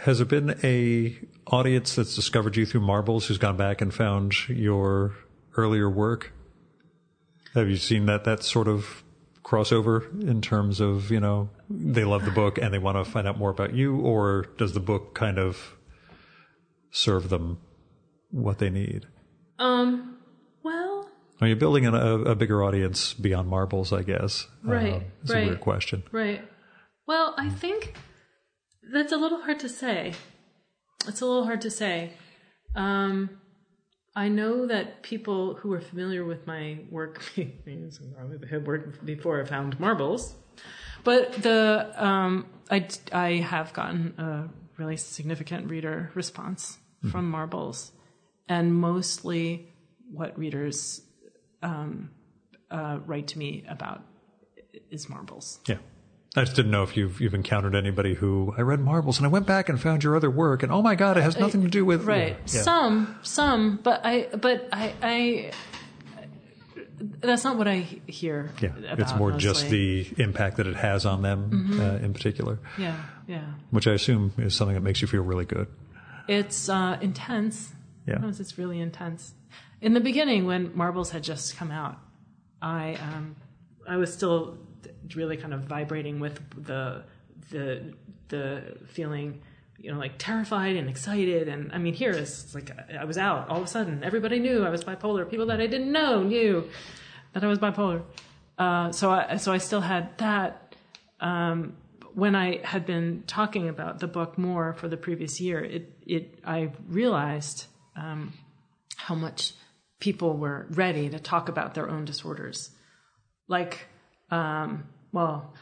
A: Has there been a audience that's discovered you through Marbles who's gone back and found your earlier work? Have you seen that that sort of crossover in terms of you know they love the book and they want to find out more about you, or does the book kind of serve them what they need?
B: Um. Well,
A: Are you building a, a bigger audience beyond Marbles? I guess.
B: Right,
A: Um, it's a weird question.
B: right. Well, I think that's a little hard to say. It's a little hard to say. Um, I know that people who are familiar with my work, (laughs) had worked before I found marbles, but the um, I I have gotten a really significant reader response mm-hmm. from marbles, and mostly what readers um, uh, write to me about is marbles.
A: Yeah. I just didn't know if you've you've encountered anybody who I read Marbles and I went back and found your other work and oh my god, it has nothing to do with
B: right. Yeah. Some, some, but I, but I, I, that's not what I hear.
A: Yeah, it's more mostly. just the impact that it has on them mm-hmm. uh, in particular.
B: Yeah, yeah.
A: Which I assume is something that makes you feel really good.
B: It's uh, intense.
A: Yeah,
B: it's really intense. In the beginning, when Marbles had just come out, I um, I was still really kind of vibrating with the the the feeling you know like terrified and excited. And i mean here is like i was out all of a sudden. Everybody knew i was bipolar. People that i didn't know knew that i was bipolar. Uh, so i so i still had that. Um, when i had been talking about the book more for the previous year it it i realized um, how much people were ready to talk about their own disorders. Like um, well,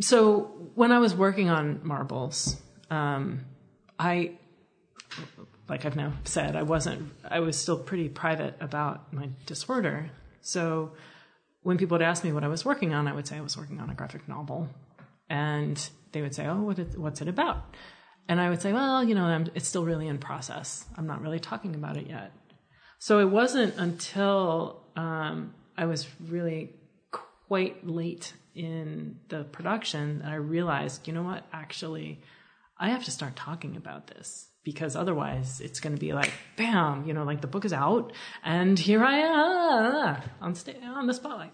B: so when I was working on marbles, um, I, like I've now said, I wasn't, I was still pretty private about my disorder. So when people would ask me what I was working on, I would say I was working on a graphic novel. And they would say, Oh, what is, what's it about? And I would say, Well, you know, I'm, it's still really in process. I'm not really talking about it yet. So it wasn't until um, I was really quite late in the production that I realized, you know what, actually, I have to start talking about this because otherwise it's going to be like, bam, you know, like the book is out and here I am on, sta- on the spotlight.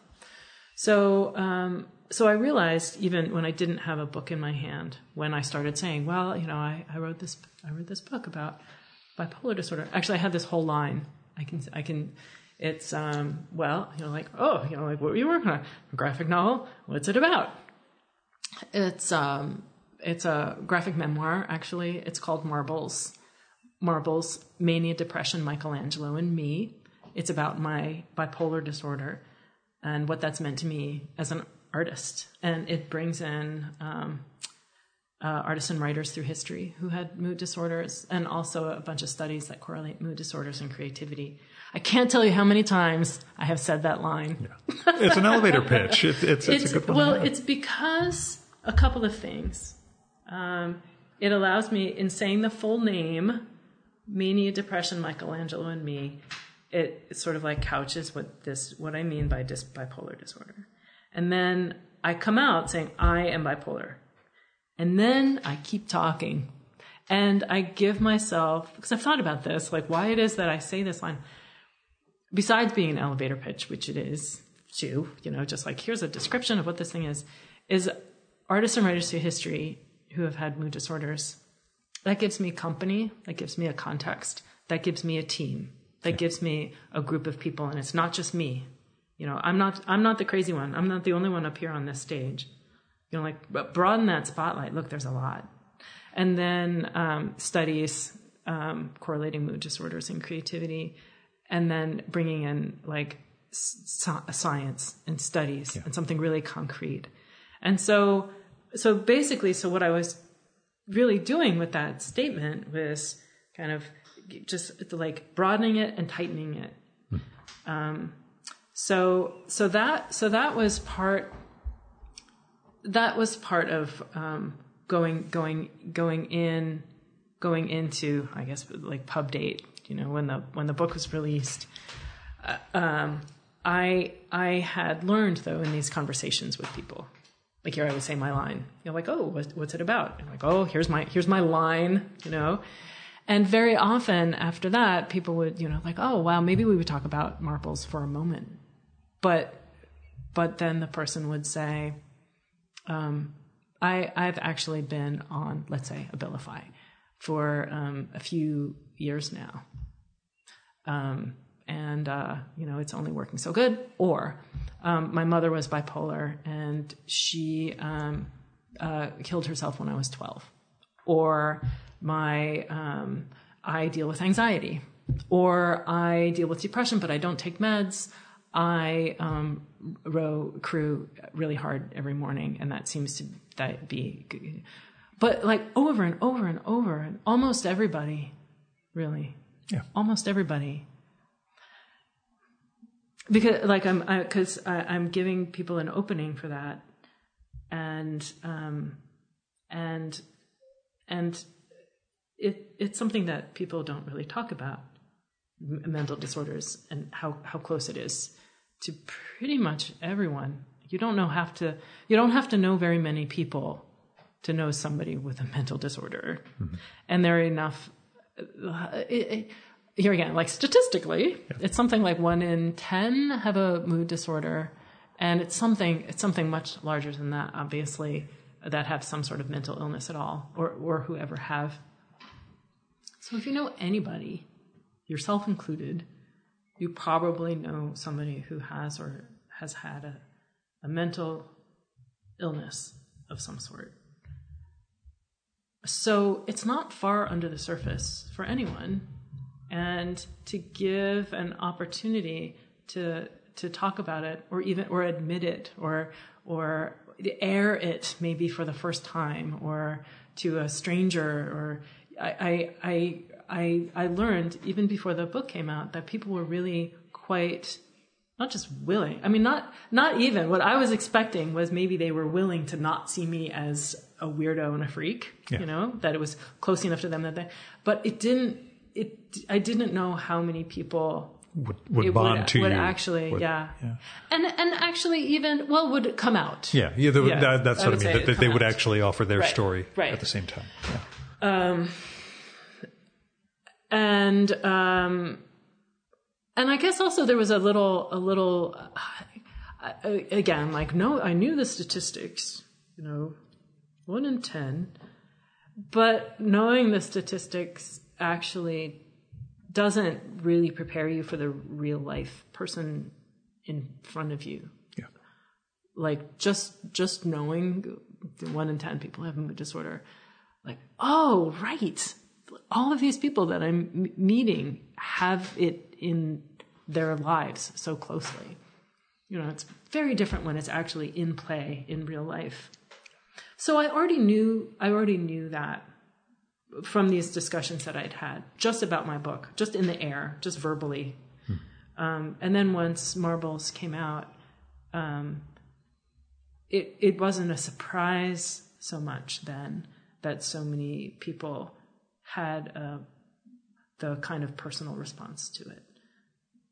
B: So, um, so I realized even when I didn't have a book in my hand, when I started saying, well, you know, I, I wrote this, I wrote this book about bipolar disorder. Actually, I had this whole line. I can, I can, it's um, well, you know, like oh, you know, like what were you working on? A graphic novel. What's it about? It's um, it's a graphic memoir. Actually, it's called Marbles. Marbles, mania, depression, Michelangelo, and me. It's about my bipolar disorder and what that's meant to me as an artist. And it brings in um, uh, artists and writers through history who had mood disorders, and also a bunch of studies that correlate mood disorders and creativity. I can't tell you how many times I have said that line.
A: Yeah. It's an elevator pitch. It, it's, it's, it's, a good one.
B: Well, it's because a couple of things. Um, it allows me, in saying the full name, mania, depression, Michelangelo, and me, it, it sort of like couches what this, what I mean by dis, bipolar disorder. And then I come out saying I am bipolar. And then I keep talking. And I give myself, because I've thought about this, like why it is that I say this line besides being an elevator pitch, which it is too, you know, just like here's a description of what this thing is, is artists and writers through history who have had mood disorders. That gives me company. That gives me a context. That gives me a team. That yeah. gives me a group of people, and it's not just me. You know, I'm not. I'm not the crazy one. I'm not the only one up here on this stage. You know, like broaden that spotlight. Look, there's a lot. And then um, studies um, correlating mood disorders and creativity and then bringing in like science and studies yeah. and something really concrete. And so, so basically, so what I was really doing with that statement was kind of just like broadening it and tightening it. Hmm. Um, so, so that, so that was part, that was part of, um, going, going, going in, going into, I guess, like pub date you know, when the when the book was released, uh, um, I I had learned though in these conversations with people, like here I would say my line, you know, like oh, what's, what's it about? And like oh, here's my here's my line, you know, and very often after that, people would you know like oh wow, maybe we would talk about marbles for a moment, but but then the person would say. Um, I, I've actually been on, let's say, Abilify for um, a few years now. Um, and, uh, you know, it's only working so good. Or um, my mother was bipolar and she um, uh, killed herself when I was 12. or my um, I deal with anxiety, or I deal with depression, but I don't take meds. I um, row crew really hard every morning, and that seems to that be. Good. but like over and over and over, and almost everybody, really,
A: Yeah.
B: almost everybody. Because like I'm, because I'm giving people an opening for that, and um, and and it it's something that people don't really talk about mental disorders and how how close it is to pretty much everyone. You don't know have to you don't have to know very many people to know somebody with a mental disorder, and there are enough. Uh, it, it, here again, like statistically, it's something like one in ten have a mood disorder, and it's something it's something much larger than that. Obviously, that have some sort of mental illness at all, or or whoever have. So if you know anybody, yourself included, you probably know somebody who has or has had a, a mental illness of some sort. So it's not far under the surface for anyone. And to give an opportunity to to talk about it or even or admit it or or air it maybe for the first time or to a stranger or I I I I learned even before the book came out that people were really quite not just willing. I mean, not not even what I was expecting was maybe they were willing to not see me as a weirdo and a freak.
A: Yeah.
B: You know that it was close enough to them that they. But it didn't. It I didn't know how many people
A: Would, would
B: it
A: bond
B: would,
A: to
B: would
A: you.
B: actually
A: Would-
B: yeah.
A: yeah.
B: and and actually even well would come out
A: Yeah, yeah, they would-
B: Yeah,
A: that, that's
B: I
A: what I mean. That, that they would
B: out.
A: actually offer their
B: Right,
A: story
B: right.
A: at the same time. Yeah.
B: Um, and um and i guess also there was a little a little uh, again like no i knew the statistics you know one in ten. But knowing the statistics actually doesn't really prepare you for the real life person in front of you.
A: Yeah.
B: like just just knowing one in ten people have mood disorder like oh right all of these people that i'm meeting have it in their lives so closely. You know it's very different when it's actually in play in real life. So i already knew i already knew that from these discussions that i'd had just about my book just in the air just verbally. Um, and then once marbles came out um, it it wasn't a surprise so much then that so many people had uh, the kind of personal response to it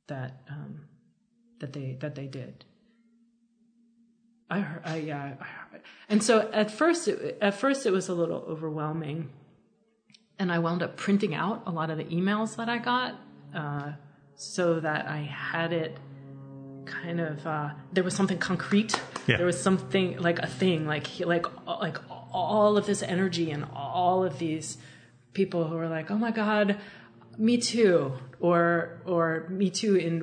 B: that um, that they that they did. I heard, I, yeah, I heard. and so at first it, at first it was a little overwhelming, and I wound up printing out a lot of the emails that I got uh, so that I had it kind of uh, there was something concrete.
A: Yeah.
B: There was something like a thing, like like like all of this energy and all of these people who were like, "Oh my god, me too," or or me too in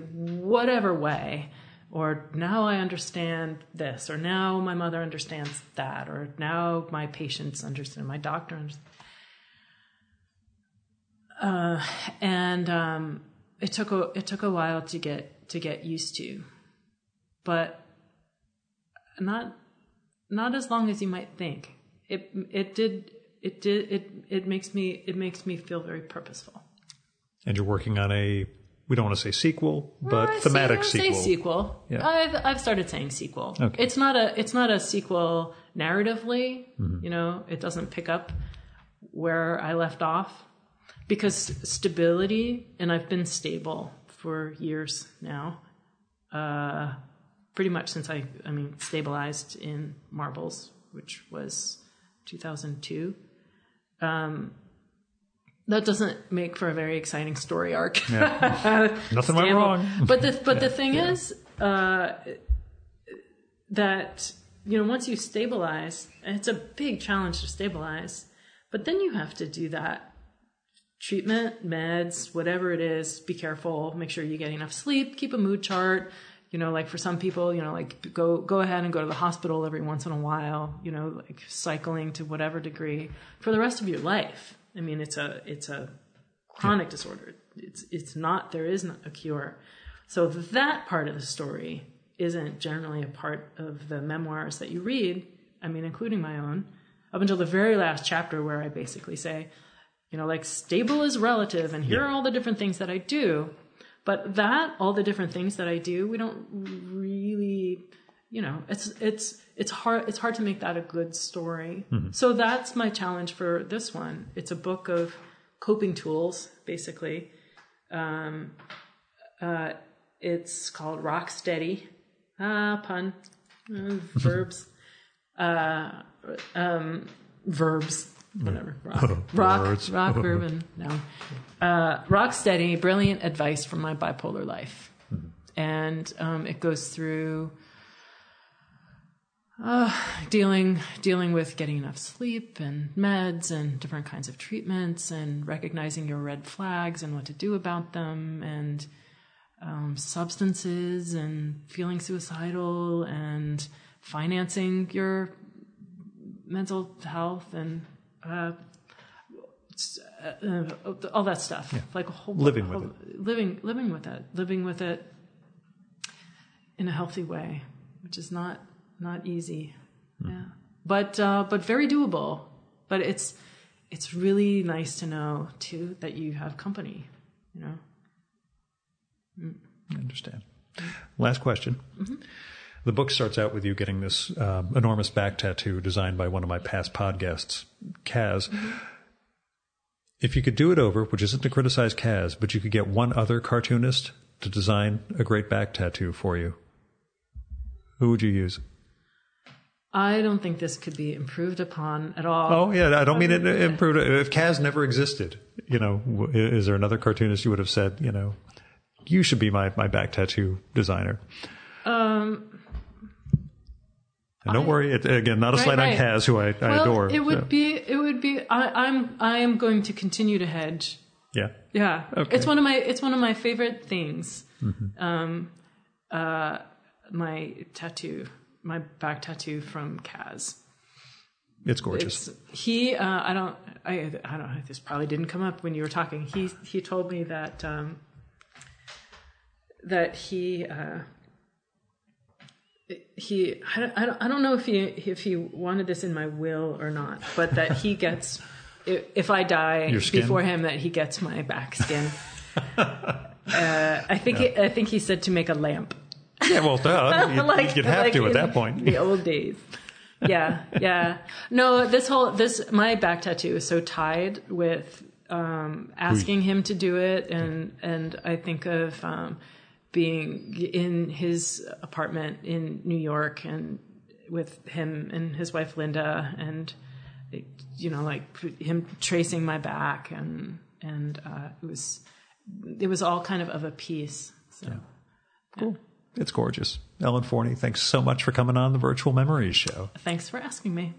B: whatever way, or now I understand this, or now my mother understands that, or now my patients understand, my doctor understands. Uh, and um, it took a it took a while to get to get used to, but not not as long as you might think. It it did it did it it makes me it makes me feel very purposeful.
A: And you're working on a, we don't want to say sequel, but thematic
B: say,
A: sequel.
B: Say sequel.
A: Yeah.
B: I've I've started saying sequel.
A: Okay.
B: It's not a it's not a sequel narratively.
A: Mm-hmm.
B: You know, it doesn't pick up where I left off because stability, and I've been stable for years now. Uh, pretty much since I I mean stabilized in marbles, which was 2002. Um, that doesn't make for a very exciting story arc. (laughs)
A: Nothing went wrong.
B: But the but the thing is uh, that you know once you stabilize, it's a big challenge to stabilize. But then you have to do that treatment, meds, whatever it is. Be careful. Make sure you get enough sleep. Keep a mood chart. You know, like for some people, you know, like go go ahead and go to the hospital every once in a while. You know, like cycling to whatever degree for the rest of your life. I mean, it's a it's a chronic yeah. disorder. It's it's not there is not a cure. So that part of the story isn't generally a part of the memoirs that you read. I mean, including my own, up until the very last chapter where I basically say, you know, like stable is relative, and here yeah. are all the different things that I do. But that, all the different things that I do, we don't really, you know, it's it's it's hard it's hard to make that a good story. Mm-hmm. So that's my challenge for this one. It's a book of coping tools, basically. Um, uh, it's called Rock Steady. Ah, pun. Uh, (laughs) verbs. Uh, um, verbs whatever. (laughs) Rock, rock, (laughs) rock urban. No, uh, rock steady. Brilliant advice from my bipolar life, mm-hmm. and um, it goes through uh, dealing dealing with getting enough sleep and meds and different kinds of treatments and recognizing your red flags and what to do about them and um, substances and feeling suicidal and financing your mental health and uh, uh, all that stuff. Yeah. Like a whole
A: living
B: whole,
A: with it,
B: living living with it, living with it in a healthy way, which is not not easy. Mm. Yeah, but uh, but very doable. But it's it's really nice to know too that you have company. You know.
A: Mm. I understand. Last question. Mm-hmm. The book starts out with you getting this uh, enormous back tattoo designed by one of my past podcasts, Kaz. Mm-hmm. If you could do it over, which isn't to criticize Kaz, but you could get one other cartoonist to design a great back tattoo for you, who would you use?
B: I don't think this could be improved upon at all.
A: Oh yeah, I don't mean it improved. If Kaz never existed, you know, is there another cartoonist you would have said, you know, you should be my my back tattoo designer? Um, and don't I, worry, it, again, not a right, slight right. on Kaz, who I, I adore.
B: It would be, it would be. I, I'm, I am going to continue to hedge.
A: Yeah.
B: Yeah. Okay. It's one of my, it's one of my favorite things. Mm-hmm. Um, uh, my tattoo, my back tattoo from Kaz.
A: It's gorgeous.
B: It's, he, uh, I don't, I, I don't know. This probably didn't come up when you were talking. He, he told me that, um, that he. Uh, he I don't, I don't know if he if he wanted this in my will or not, but that he gets (laughs) if I die before him that he gets my back skin. (laughs) uh, I think yeah. he, I think he said to make a lamp.
A: Yeah, well, duh. (laughs) You'd, like, you'd have like to at that point.
B: The old days. Yeah, yeah. No, this whole this my back tattoo is so tied with um, asking him to do it, and and I think of. Um, being in his apartment in New York and with him and his wife Linda and you know like him tracing my back and and uh, it was it was all kind of of a piece so. Yeah.
A: cool. Yeah. it's gorgeous. Ellen forney thanks so much for coming on the virtual memories show.
B: Thanks for asking me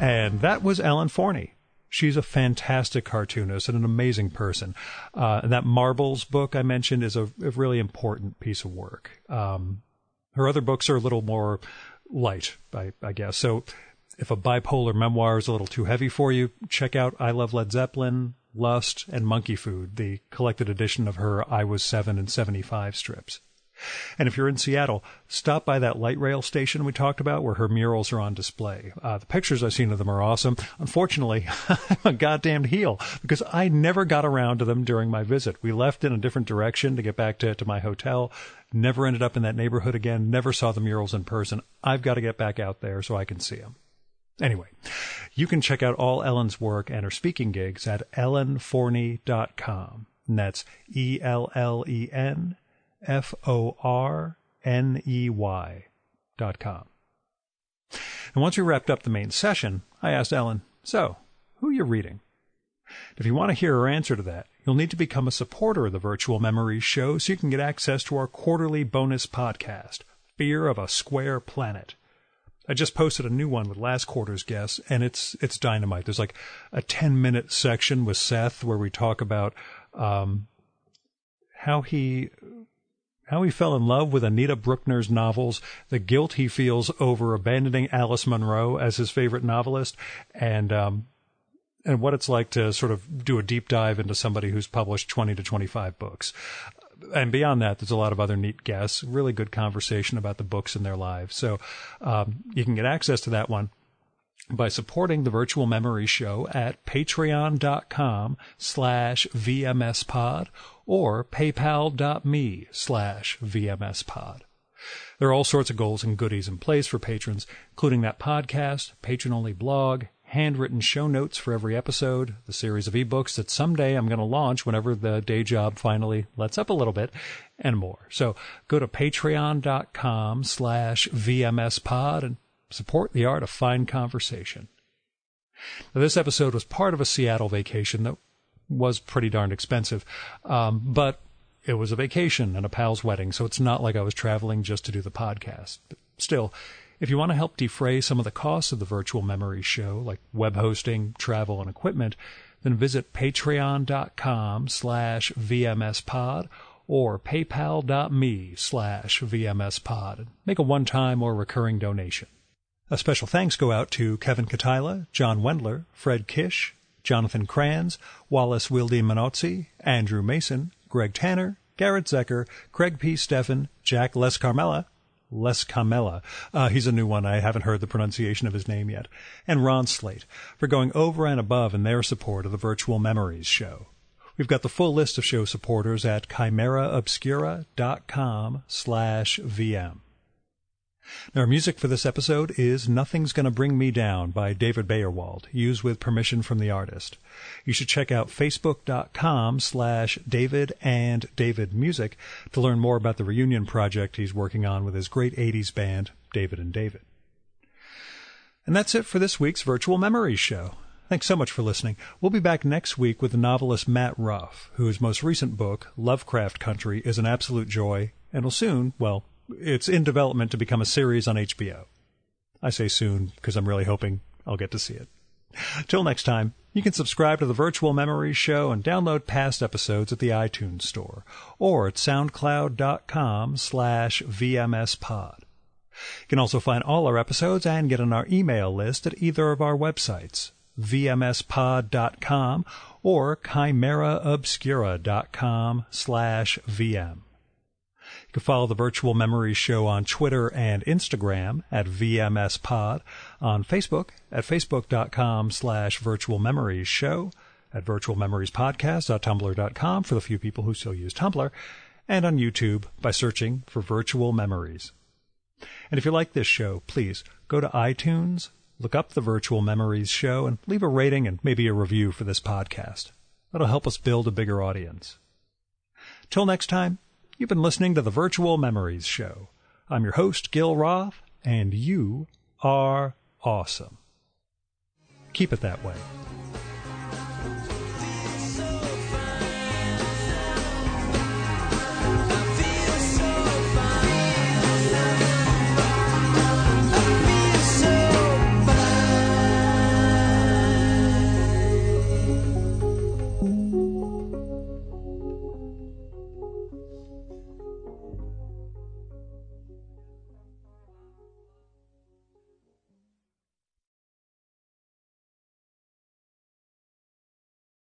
A: And that was Ellen Forney. She's a fantastic cartoonist and an amazing person. Uh, that Marbles book I mentioned is a, a really important piece of work. Um, her other books are a little more light, I, I, guess. So if a bipolar memoir is a little too heavy for you, check out I Love Led Zeppelin, Lust, and Monkey Food, the collected edition of her I Was Seven and 75 strips. And if you're in Seattle, stop by that light rail station we talked about where her murals are on display. Uh, the pictures I've seen of them are awesome. Unfortunately, (laughs) I'm a goddamned heel because I never got around to them during my visit. We left in a different direction to get back to, to my hotel. Never ended up in that neighborhood again. Never saw the murals in person. I've got to get back out there so I can see them. Anyway, you can check out all Ellen's work and her speaking gigs at ellenforney.com. And that's E L L E N F O R N E Y dot com. And once we wrapped up the main session, I asked Ellen, So, who are you reading? If you want to hear her answer to that, you'll need to become a supporter of the Virtual Memories Show so you can get access to our quarterly bonus podcast, Fear of a Square Planet. I just posted a new one with last quarter's guests, and it's it's dynamite. There's like a 10 minute section with Seth where we talk about um, how he how he fell in love with Anita Brookner's novels, the guilt he feels over abandoning Alice Munro as his favorite novelist, and um, and what it's like to sort of do a deep dive into somebody who's published 20 to 25 books. And beyond that, there's a lot of other neat guests, really good conversation about the books in their lives. So um, you can get access to that one by supporting the virtual memory show at patreon.com slash vmspod or paypal.me slash vmspod. There are all sorts of goals and goodies in place for patrons, including that podcast, patron-only blog, handwritten show notes for every episode, the series of ebooks that someday I'm going to launch whenever the day job finally lets up a little bit, and more. So go to patreon.com slash vmspod and support the art of fine conversation. Now, this episode was part of a Seattle vacation that was pretty darn expensive, um, but it was a vacation and a pal's wedding, so it's not like I was traveling just to do the podcast. But still, if you want to help defray some of the costs of the virtual memory show, like web hosting, travel, and equipment, then visit patreon.com slash vmspod or paypal.me slash vmspod make a one-time or recurring donation. A special thanks go out to Kevin Katila, John Wendler, Fred Kish, Jonathan Kranz, Wallace Wilde Manozzi, Andrew Mason, Greg Tanner, Garrett Zecker, Craig P. Steffen, Jack Les Carmela, Les Carmela, uh, he's a new one, I haven't heard the pronunciation of his name yet, and Ron Slate for going over and above in their support of the Virtual Memories show. We've got the full list of show supporters at chimeraobscura.com slash VM. Our music for this episode is Nothing's Gonna Bring Me Down by David Baerwald, used with permission from the artist. You should check out facebook.com slash David and David Music to learn more about the reunion project he's working on with his great 80s band, David and David. And that's it for this week's Virtual Memories Show. Thanks so much for listening. We'll be back next week with the novelist Matt Ruff, whose most recent book, Lovecraft Country, is an absolute joy and will soon, well, it's in development to become a series on HBO. I say soon because I'm really hoping I'll get to see it. Till next time, you can subscribe to the Virtual Memories Show and download past episodes at the iTunes Store or at soundcloud.com slash vmspod. You can also find all our episodes and get on our email list at either of our websites, vmspod.com or chimeraobscura.com slash vm. You can follow the Virtual Memories Show on Twitter and Instagram at VMSPod, on Facebook at facebook.com slash Virtual Memories Show, at virtualmemoriespodcast.tumblr.com for the few people who still use Tumblr, and on YouTube by searching for Virtual Memories. And if you like this show, please go to iTunes, look up the Virtual Memories Show, and leave a rating and maybe a review for this podcast. That'll help us build a bigger audience. Till next time, You've been listening to the Virtual Memories Show. I'm your host, Gil Roth, and you are awesome. Keep it that way.